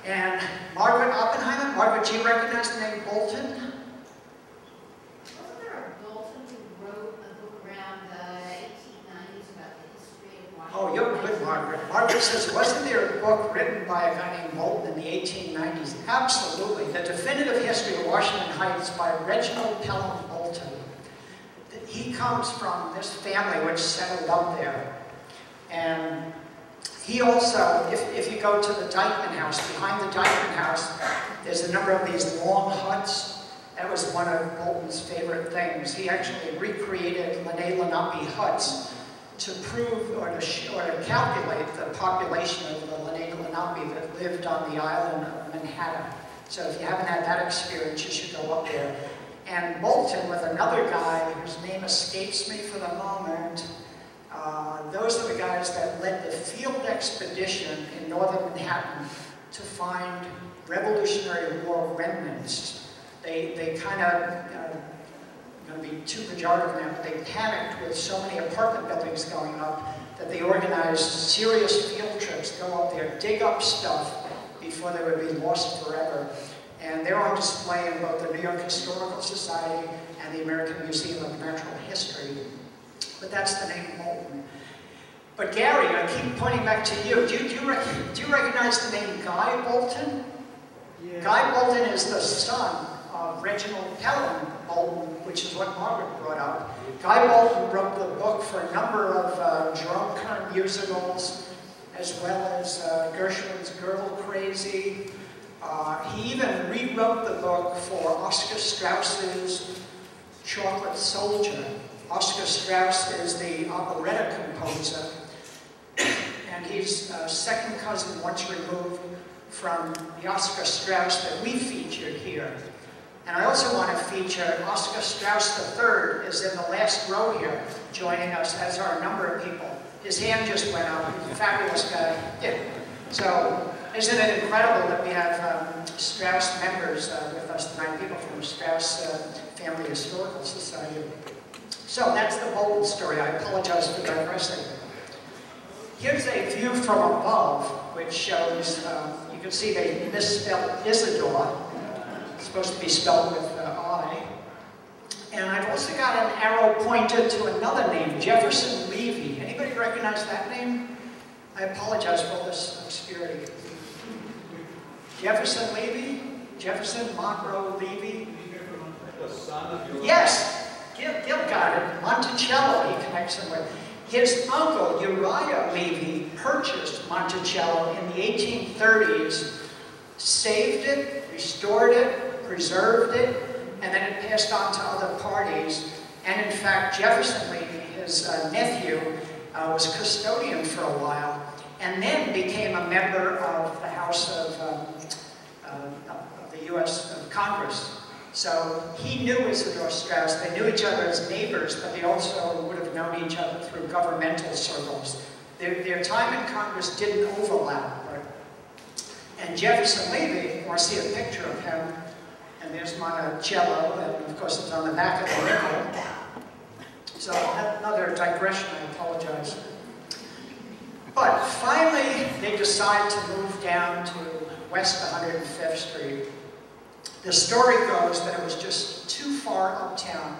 And Margaret Oppenheimer, Margaret, do you recognize the name Bolton? Oh, you're good, Margaret. Margaret says, wasn't there a book written by a guy named Bolton in the 1890s? Absolutely. The Definitive History of Washington Heights by Reginald Pelham Bolton. He comes from this family which settled up there. And he also, if, if you go to the Dyckman House, behind the Dyckman House, there's a number of these long huts. That was one of Bolton's favorite things. He actually recreated Lenni Lenape huts to prove or to, or to calculate the population of the Lenni Lenape that lived on the island of Manhattan. So if you haven't had that experience, you should go up there. And Bolton with another guy whose name escapes me for the moment, uh, those are the guys that led the field expedition in northern Manhattan to find Revolutionary War remnants. They, they kind of uh, going to be too pejorative now, but they panicked with so many apartment buildings going up that they organized serious field trips, go up there, dig up stuff before they would be lost forever. And they're on display in both the New York Historical Society and the American Museum of Natural History. But that's the name Bolton. But Gary, I keep pointing back to you. Do you, do you, do you recognize the name Guy Bolton? Yeah. Guy Bolton is the son of Reginald Pelham Bolton, which is what Margaret brought up. Guy Bolton wrote the book for a number of uh, Jerome Kern musicals, as well as uh, Gershwin's Girl Crazy. Uh, he even rewrote the book for Oscar Straus's Chocolate Soldier. Oscar Straus is the operetta composer, and he's a second cousin once removed from the Oscar Straus that we featured here. And I also want to feature Oscar Straus III is in the last row here, joining us, as are a number of people. His hand just went up. He's a fabulous guy. Yeah. So isn't it incredible that we have um, Straus members uh, with us tonight, people from Straus uh, Family Historical Society. So that's the Bolton story. I apologize for digressing. Here's a view from above, which shows, uh, you can see they misspelled Isidore supposed to be spelled with uh, I. And I've also got an arrow pointed to another name, Jefferson Levy. Anybody recognize that name? I apologize for all this obscurity. Jefferson Levy? Jefferson Monroe Levy? Yes, Gil, Gil got it. Monticello he connects him with. His uncle, Uriah Levy, purchased Monticello in the 1830s, saved it, restored it, preserved it, and then it passed on to other parties. And in fact, Jefferson Levy, his uh, nephew, uh, was custodian for a while, and then became a member of the House of um, U.S. of Congress. So he knew Isidor Straus. They knew each other as neighbors, but they also would have known each other through governmental circles. Their, their time in Congress didn't overlap. Right? And Jefferson Levy, I see a picture of him, and there's Monticello, and of course it's on the back of the nickel. So another digression, I apologize. But finally, they decide to move down to West 105th Street. The story goes that it was just too far uptown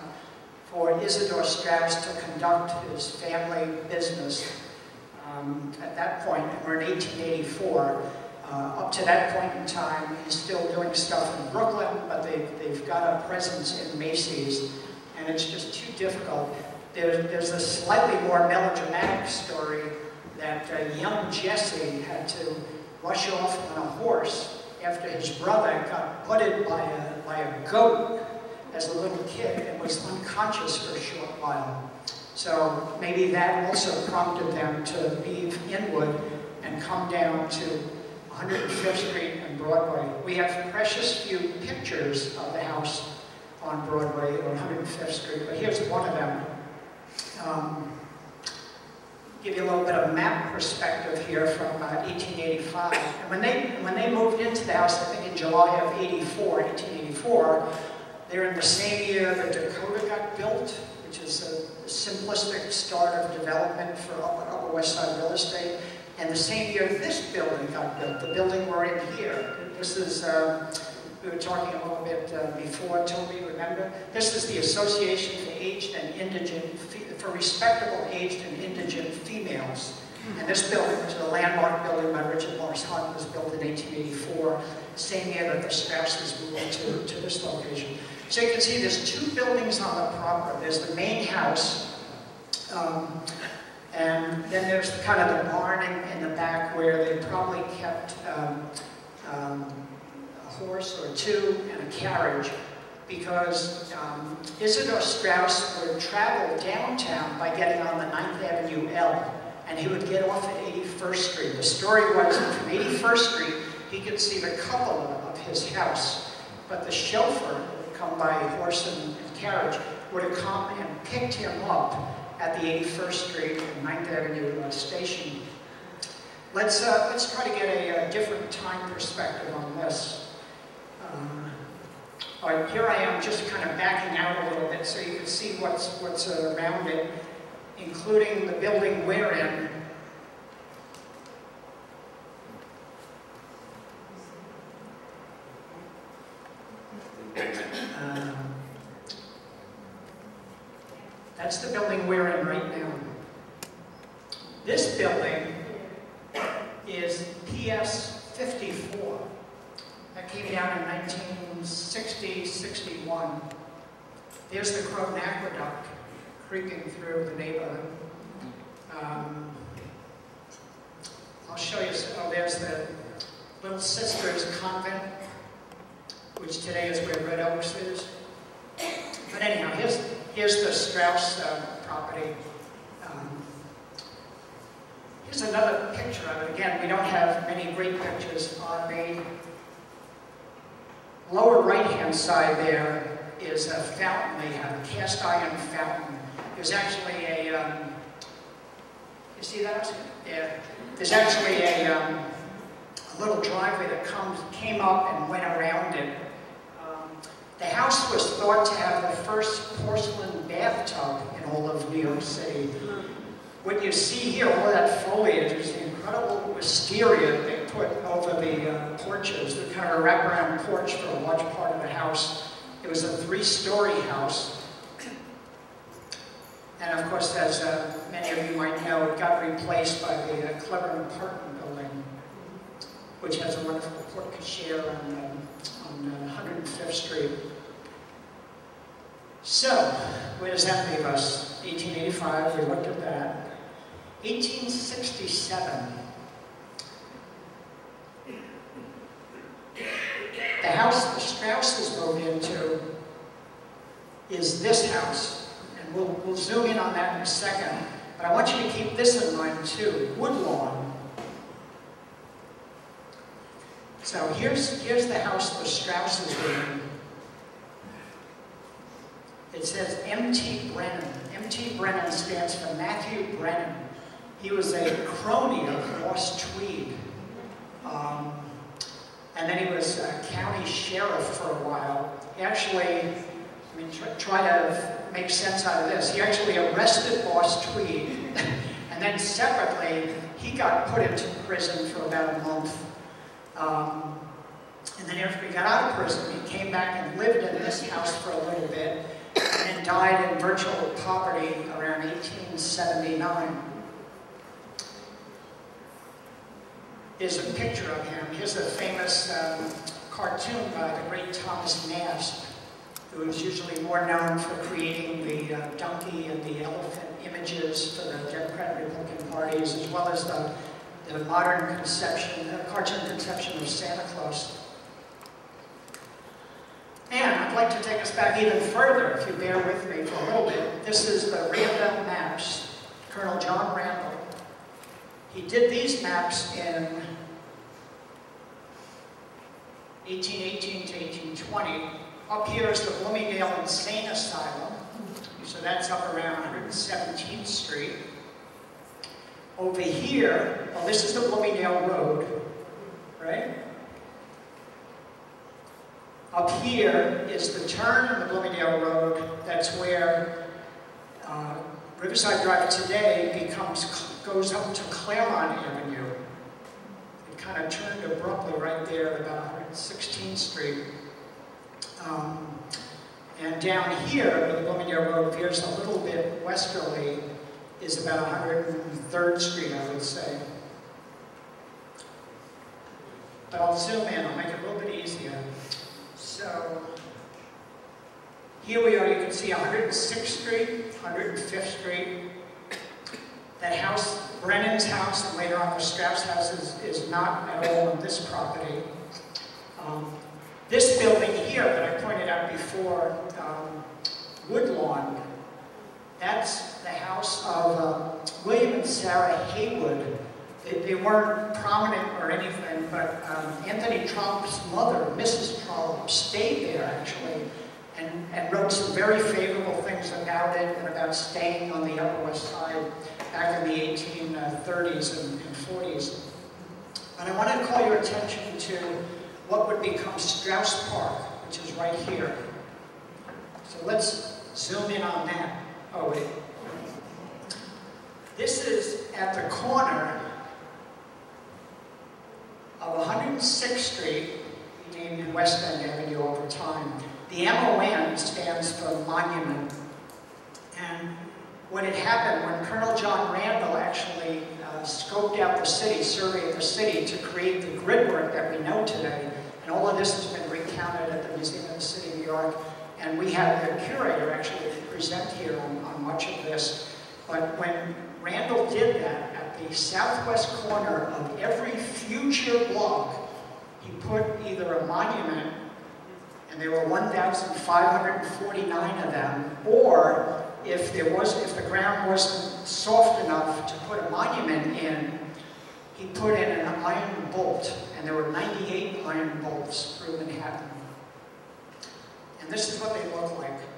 for Isidor Straus to conduct his family business. Um, at that point, we're in 1884, uh, up to that point in time, he's still doing stuff in Brooklyn, but they, they've got a presence in Macy's, and it's just too difficult. There, there's a slightly more melodramatic story that uh, young Jesse had to rush off on a horse after his brother got butted by a, by a goat as a little kid and was unconscious for a short while. So maybe that also prompted them to leave Inwood and come down to 105th Street and Broadway. We have precious few pictures of the house on Broadway or 105th Street, but here's one of them. Um, give you a little bit of map perspective here from uh, 1885. And when they, when they moved into the house, I think in July of 84, 1884, they're in the same year the Dakota got built, which is a simplistic start of development for Upper West Side real estate. And the same year this building got built, the building we're in here. This is, uh, we were talking a little bit uh, before, Toby, remember? This is the Association for Aged and Indigent for respectable aged and indigent females. And this building, which is a landmark building by Richard Morris Hunt, was built in 1884, same year that the Strauses moved to, to this location. So you can see there's two buildings on the property. There's the main house, um, and then there's kind of the barn in, in, the back where they probably kept um, um, a horse or two and a carriage because um, Isidor Straus would travel downtown by getting on the 9th Avenue L, and he would get off at 81st Street. The story was that from 81st Street, he could see the cupola of his house, but the chauffeur, would come by horse and, and carriage, would have come and picked him up at the 81st Street and 9th Avenue uh, station. Let's, uh, let's try to get a, a, different time perspective on this. Um, here I am just kind of backing out a little bit so you can see what's, what's around it, including the building we're in. So here's, here's the house the Strauses were in. It says M.T. Brennan. M.T. Brennan stands for Matthew Brennan. He was a crony of Boss Tweed. Um, and then he was a county sheriff for a while. He actually, I mean, try, try to make sense out of this. He actually arrested Boss Tweed, and then separately, he got put into prison for about a month. Um, and then after he got out of prison, he came back and lived in this house for a little bit, and died in virtual poverty around 1879. Is a picture of him. Here's a famous um, cartoon by the great Thomas Nast, who is usually more known for creating the uh, donkey and the elephant images for the Democrat and Republican parties, as well as the, the modern conception, the cartoon conception of Santa Claus. And I'd like to take us back even further, if you bear with me for a little bit. This is the Randel maps, Colonel John Randel. He did these maps in 1818 to 1820. Up here is the Bloomingdale Insane Asylum. So that's up around 117th Street. Over here, well, this is the Bloomingdale Road, right? Up here is the turn in the Bloomingdale Road. That's where uh, Riverside Drive today becomes goes up to Claremont Avenue. It kind of turned abruptly right there at about 116th Street. Um, and down here, the Bloomingdale Road veers a little bit westerly, is about 103rd Street, I would say. But I'll zoom in, I'll make it a little bit easier. So, here we are, you can see 106th Street, 105th Street. That house, Brennan's house, and later on the Straus house, is, is not at all on this property. Um, this building here that I pointed out before, um, Woodlawn, that's the house of uh, William and Sarah Haywood. They, they, weren't prominent or anything, but um, Anthony Tromp's mother, Mrs. Tromp, stayed there actually and, and wrote some very favorable things about it and about staying on the Upper West Side back in the 1830s and, and 40s. But I wanted to call your attention to what would become Straus Park, which is right here. So let's zoom in on that. Oh, wait. This is at the corner of 106th Street, named West End Avenue over time. The MON stands for Monument. And what had happened when Colonel John Randel actually uh, scoped out the city, surveyed the city to create the grid work that we know today, and all of this has been recounted at the Museum of the City of New York, and we have the curator actually present here on, on much of this. But when Randel did that, at the southwest corner of every future block, he put either a monument, and there were 1,549 of them, or if there was, if the ground wasn't soft enough to put a monument in, he put in an iron bolt, and there were 98 iron bolts through Manhattan. And this is what they look like.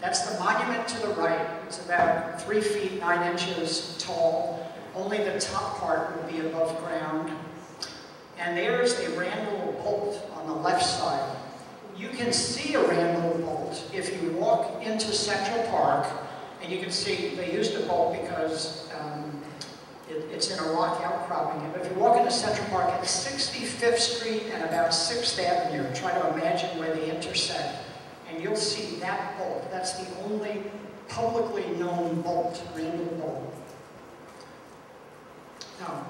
That's the monument to the right. It's about three feet, nine inches tall. Only the top part will be above ground. And there's a Randel bolt on the left side. You can see a Randel bolt if you walk into Central Park, and you can see they used a bolt because um, it, it's in a rock outcropping. But if you walk into Central Park at 65th Street and about 6th Avenue, try to imagine where they intersect, and you'll see that bolt. That's the only publicly known bolt, Randel bolt. Now,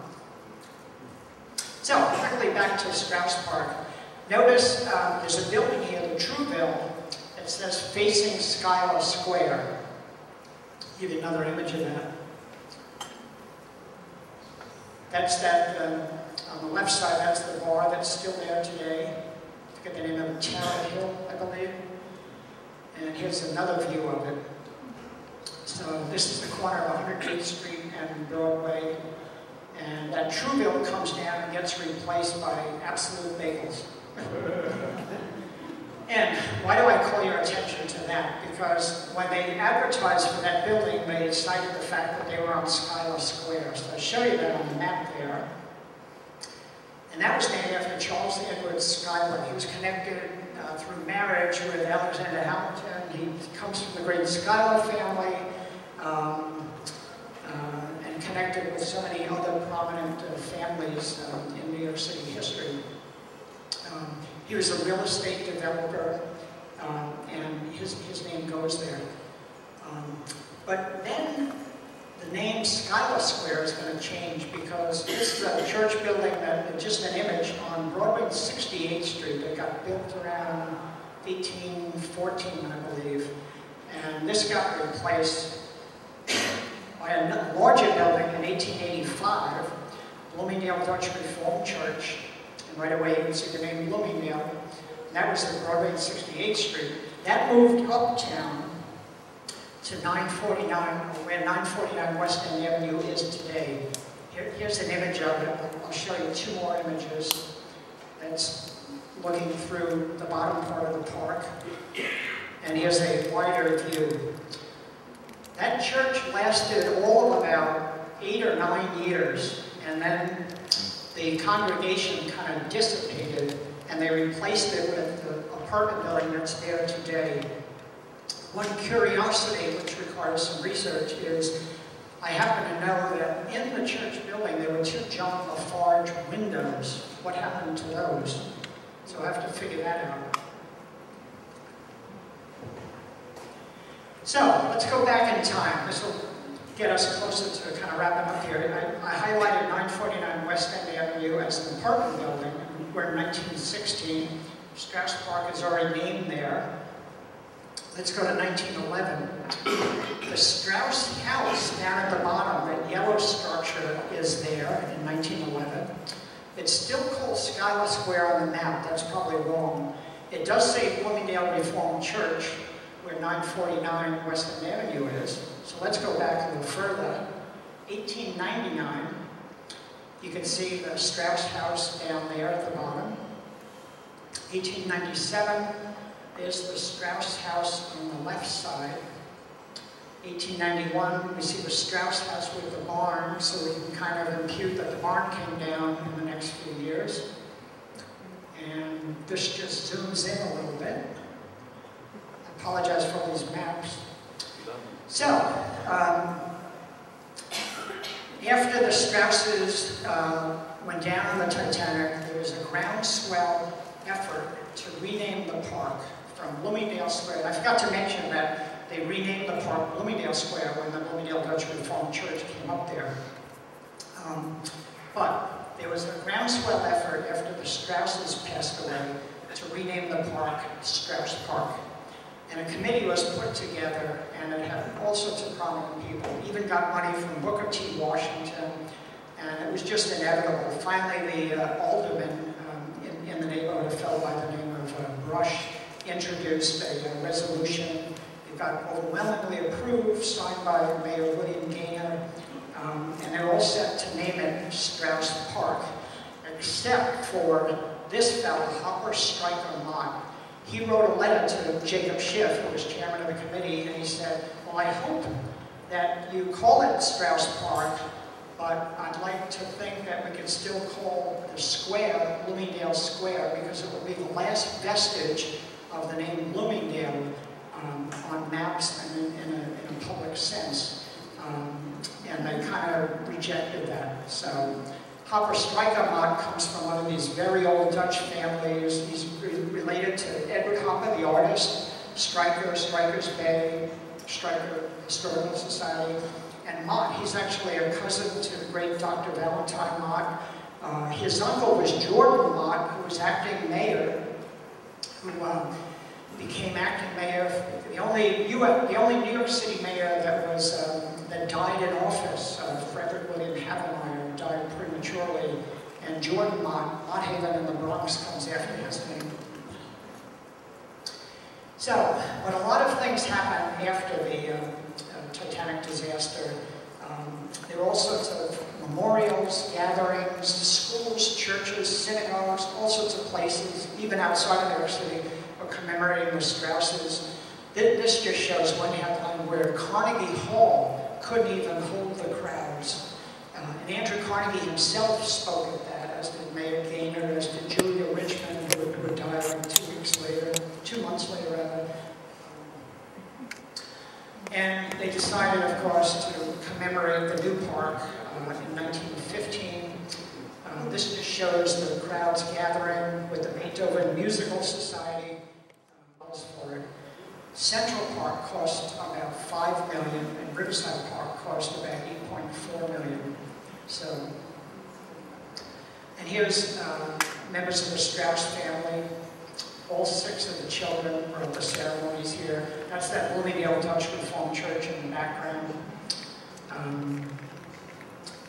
so quickly back to Straus Park. Notice um, there's a building here, the Trouville, that says facing Schuyler Square. Give you another image of that. That's that, um, on the left side, that's the bar that's still there today. I forget the name of it, Tower Hill, I believe. And here's another view of it. So this is the corner of 108th Street and Broadway. And that Trouville comes down and gets replaced by Absolute Bagels. And why do I call your attention to that? Because when they advertised for that building, they cited the fact that they were on Schuyler Square. So I'll show you that on the map there. And that was named after Charles Edward Schuyler. He was connected uh, through marriage with Alexander Hamilton. He comes from the great Schuyler family um, uh, and connected with so many other prominent uh, families um, in New York City history. Um, he was a real estate developer, um, and his, his name goes there. Um, but then the name Schuyler Square is going to change because this is a church building that, just an image on Broadway 68th Street that got built around 1814, I believe. And this got replaced by a larger building in 1885, Bloomingdale Dutch Reformed Church, And right away you can see the name Bloomingdale. And that was at Broadway 68th Street. That moved uptown to 949, where 949 West End Avenue is today. Here, here's an image of it. I'll show you two more images. That's looking through the bottom part of the park. And here's a wider view. That church lasted all of about eight or nine years, and then the congregation kind of dissipated and they replaced it with the apartment building that's there today. One curiosity which requires some research is I happen to know that in the church building there were two John La Farge windows. What happened to those? So I have to figure that out. So let's go back in time. This will get us closer to kind of wrapping up here. I, I highlighted 949 West End Avenue as an apartment building, where in 1916, Straus Park is already named there. Let's go to 1911. The Straus House down at the bottom, that yellow structure is there in 1911. It's still called Schuyler Square on the map, that's probably wrong. It does say Bloomingdale Reformed Church, where 949 West End Avenue is. So let's go back a little further. 1899, you can see the Straus House down there at the bottom. 1897, there's the Straus House on the left side. 1891, we see the Straus House with the barn, so we can kind of impute that the barn came down in the next few years. And this just zooms in a little bit. I apologize for all these maps. So, um, after the Strauses uh, went down on the Titanic, there was a groundswell effort to rename the park from Bloomingdale Square. I forgot to mention that they renamed the park Bloomingdale Square when the Bloomingdale Dutch Reformed Church came up there. Um, but there was a groundswell effort after the Strauses passed away to rename the park Straus Park. And a committee was put together, and it had all sorts of prominent people, even got money from Booker T. Washington, and it was just inevitable. Finally, the uh, alderman um, in, in, the neighborhood, fell by the name of uh, Brush, introduced a, a, resolution. It got overwhelmingly approved, signed by Mayor William Gaynor, um, and they're all set to name it Straus Park, except for this fellow, Hopper Striker Mott, he wrote a letter to Jacob Schiff, who was chairman of the committee, and he said, well, I hope that you call it Straus Park, but I'd like to think that we can still call the square Bloomingdale Square because it will be the last vestige of the name Bloomingdale um, on maps and in, in, a, in, a, public sense. Um, and they kind of rejected that. So Hopper Striker comes from one of these very old Dutch families. He's related to Edward Hopper, the artist, Stryker, Striker's Bay, Stryker Historical Society, and Mott. He's actually a cousin to the great Dr. Valentine Mott. Uh, his uncle was Jordan Mott, who was acting mayor, who uh, became acting mayor, the only, US, the only New York City mayor that was um, that died in office, uh, Frederick William Havemeyer died prematurely, and Jordan Mott, Mott Haven in the Bronx comes after his name. So, but a lot of things happened after the uh, uh, Titanic disaster. Um, There are all sorts of memorials, gatherings, schools, churches, synagogues, all sorts of places, even outside of York City, are commemorating the Strauses. Thi- This just shows one headline where Carnegie Hall couldn't even hold the crowds. Uh, And Andrew Carnegie himself spoke at that, as did Mayor Gaynor, as did Julia Richman, who died like two weeks later, two months later, rather. And they decided, of course, to commemorate the new park in 1915. Uh, This just shows the crowds gathering with the Beethoven Musical Society. uh. Central Park cost about 5 million, and Riverside Park cost about 8.4 million. So, and here's uh, members of the Straus family. All six of the children are at the ceremonies here. That's that Bloomingdale Dutch Reformed Church in the background. Um,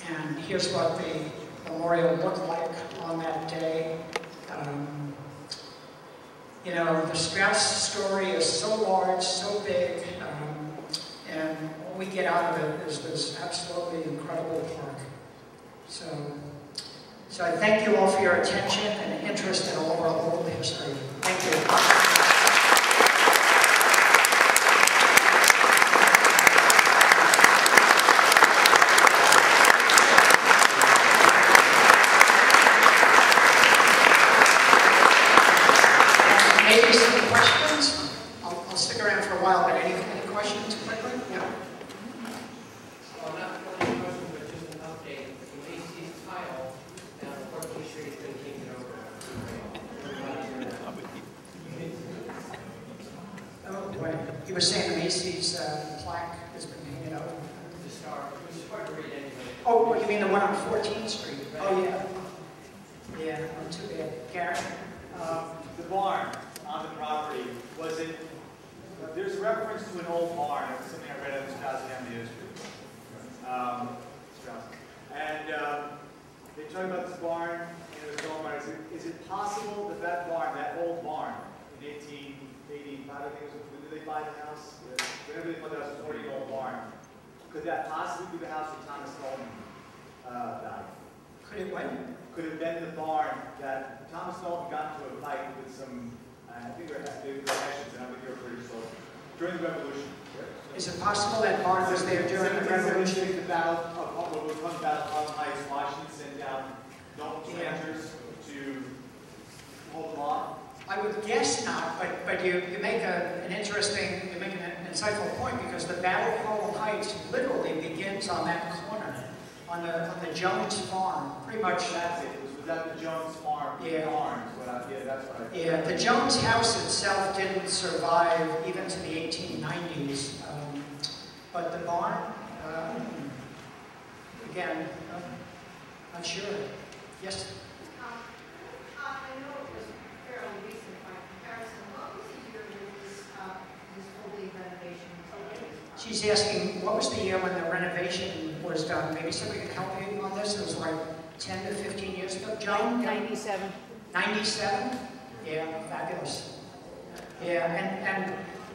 and here's what the memorial looked like on that day. Um, you know, the Straus story is so large, so big, um, and what we get out of it is this absolutely incredible park. So, so I thank you all for your attention and interest in all of our local history. Thank you. And Maybe some questions? I'll, I'll stick around for a while, but any, any questions quickly? Yeah. Well, not really a question, but just an update. The Macy's tile down Fourteenth Street has been taken over. Oh, boy. You were saying the Macy's uh, plaque has been painted over. The star, it was hard to read anyway. Oh, you mean the one on 14th Street? Oh, yeah. Yeah, not too bad. Karen? Um, The barn on the property, was it, there's a reference to an old barn, it was something I read in Straus Family History. Um, Straus. And um, they talk about this barn, and it was going by, is it, is it possible that that barn, that old barn, in 1885, I think it was, when did they buy the house? Whenever they bought the house, it was already an old barn. Could that possibly be the house where Thomas Knowlton uh, died? Could it win? could have been the barn that Thomas Knowlton got into a fight with some, uh, I think they were they were Hessians, and I think they were British soldiers, during the Revolution. Is it possible that barn was there during the Revolution? 1776, the battle of, what was called the Battle of Harlem Heights, Washington sent down Knowlton's Yeah. Rangers to hold them off. I would guess not, but, but you, you make a, an interesting, you make an insightful point because the Battle of Harlem Heights literally begins on that corner, on the, on the Jones farm, pretty much. That's it, was, that the Jones Farm? Yeah. What yeah, that's what I. Yeah, the Jones house itself didn't survive even to the 1890s, um, but the barn, um, again, uh, not sure. Yes? Um, uh, I know it was fairly recent by comparison. What was the year that this, uh, this fully renovation She's asking, what was the year when the renovation was done? Maybe somebody could help you on this. It was like 10 to 15 years ago. Joan? 97. 97? Yeah, fabulous. Yeah, and, and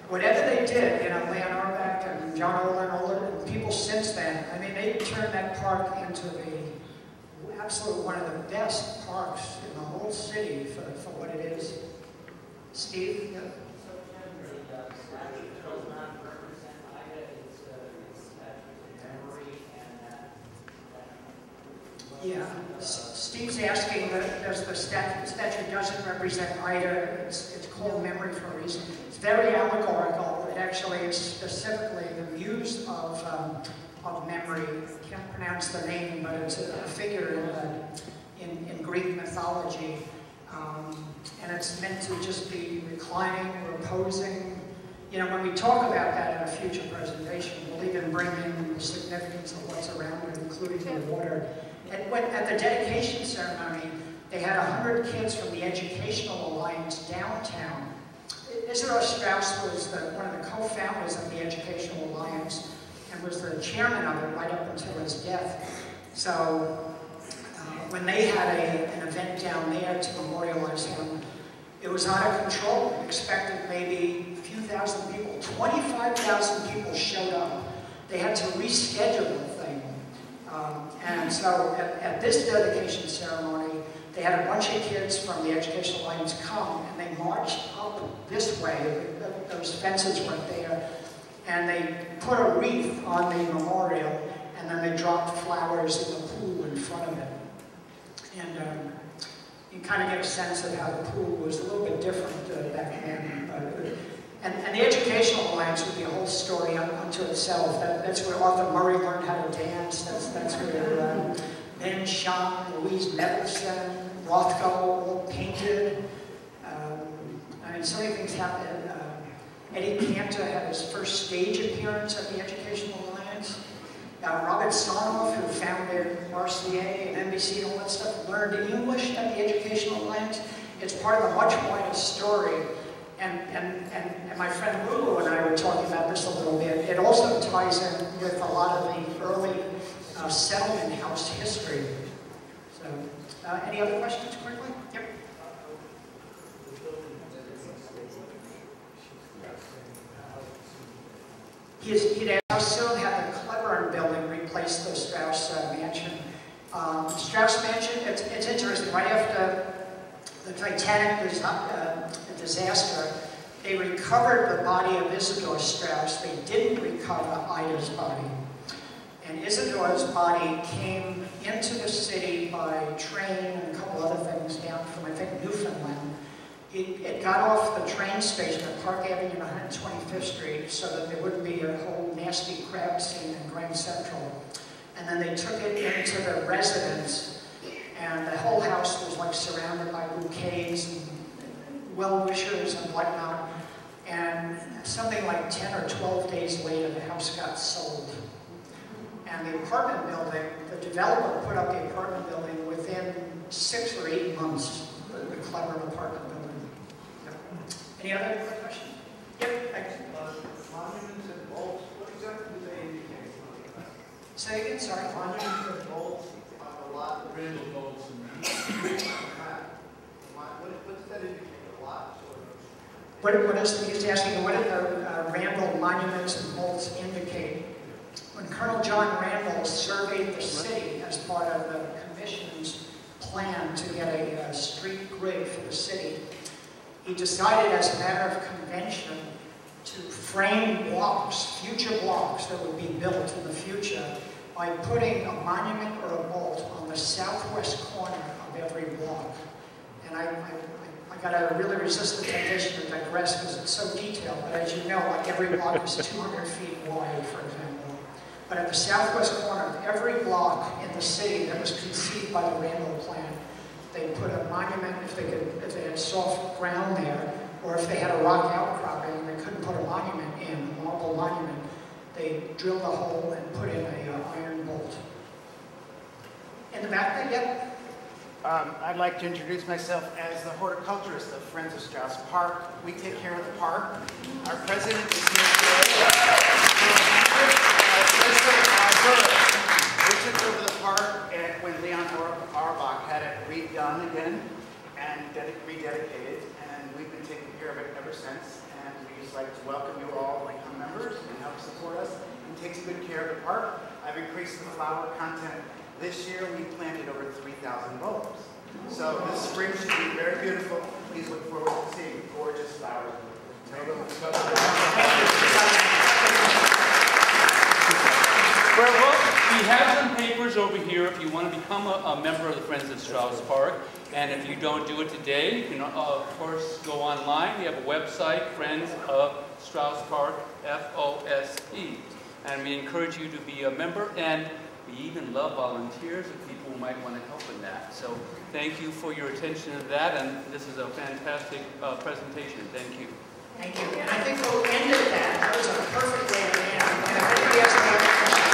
whatever they did, you know, Leon Auerbach and John Olin, Olin, and people since then, I mean, they turned that park into the absolute one of the best parks in the whole city for, for what it is. Steve? Yeah. So generally, the statue does not represent Ida, it's, uh, it's statue in memory and that. that- Yeah, Steve's asking, that does the statue, doesn't represent Ida, it's, it's called memory for a reason. It's very allegorical, it actually is specifically the muse of, um, of memory. I Can't pronounce the name, but it's a a figure in, the- in, in Greek mythology. Um, and it's meant to just be reclining, reposing. You know, when we talk about that in a future presentation, we'll even bring in the significance of what's around it, including the water. At, when, at the dedication ceremony, they had 100 kids from the Educational Alliance downtown. Israel Straus was the, one of the co-founders of the Educational Alliance and was the chairman of it right up until his death. So uh, when they had a, an event down there to memorialize him, it was out of control. Expected maybe a few thousand people. 25,000 people showed up. They had to reschedule the thing. Um, And so at, at this dedication ceremony, they had a bunch of kids from the Educational Alliance come, and they marched up this way, Th- th- those fences weren't there, and they put a wreath on the memorial, and then they dropped flowers in the pool in front of it. And um, you kind of get a sense of how the pool was a little bit different uh, back then. But, and, and the Educational Alliance would be a whole story unto itself. That, that's where Arthur Murray learned how to dance. That's, that's where um, Ben Shahn, Louise Nevelson, Rothko all painted. Um, I mean, so many things happened. Uh, Eddie Cantor had his first stage appearance at the Educational Alliance. Uh, Robert Sarnoff, who founded RCA and NBC and all that stuff, learned English at the Educational Alliance. It's part of a much wider story. And, and, and, and my friend Lulu and I were talking about this a little bit. It also ties in with a lot of the early uh, settlement house history. So, uh, any other questions quickly? Yep. He's, he'd also had the Cleburne building replace the Straus uh, mansion. Um, Straus mansion, it's, it's interesting, right after the Titanic was, uh, disaster, they recovered the body of Isidor Straus. They didn't recover Ida's body. And Isidor's body came into the city by train and a couple other things down from, I think, Newfoundland. It, it got off the train station at Park Avenue and 125th Street so that there wouldn't be a whole nasty crowd scene in Grand Central. And then they took it into the residence, and the whole house was like surrounded by bouquets and well-wishers and whatnot. And something like 10 or 12 days later, the house got sold. And the apartment building, the developer put up the apartment building within six or eight months, the the Cleburne apartment building. Yep. Any other questions? Yep, thanks. Uh, monuments and bolts, what exactly do they indicate? Say again, sorry. Monuments and bolts lot, the Randel bolts and map. What, what that a. What, what is, he's asking, what do the uh, Randel monuments and bolts indicate? When Colonel John Randel surveyed the city as part of the commission's plan to get a uh, street grid for the city, he decided as a matter of convention to frame blocks, future blocks that would be built in the future by putting a monument or a bolt on the southwest corner of every block. And I, I, I gotta really resist the temptation to digress because it's so detailed, but as you know, like every block is 200 feet wide, for example. But at the southwest corner of every block in the city that was conceived by the Randel plan, they put a monument if they could, if they had soft ground there, or if they had a rock outcropping and they couldn't put a monument in, a marble monument, they drilled a hole and put in a uh, iron bolt. In the back there, yep. Um, I'd like to introduce myself as the horticulturist of Friends of Straus Park. We take care of the park. Our president is here today. We took over the park when Leon Auer- Auerbach had it redone again and dedi- rededicated, and we've been taking care of it ever since. And we just like to welcome you all, like members and help support us and takes good care of the park. I've increased the flower content. This year, we planted over 3,000 bulbs. So this spring should be very beautiful. Please look forward to seeing gorgeous flowers. Well, well, we have some papers over here if you want to become a, a member of the Friends of Straus Park. And if you don't do it today, you can, uh, of course, go online. We have a website, Friends of Straus Park, F-O-S-E. And we encourage you to be a member, and we even love volunteers and people who might want to help in that. So thank you for your attention to that, and this is a fantastic uh, presentation. Thank you. Thank you. And I think we'll end at that. That was a perfect way to end. And if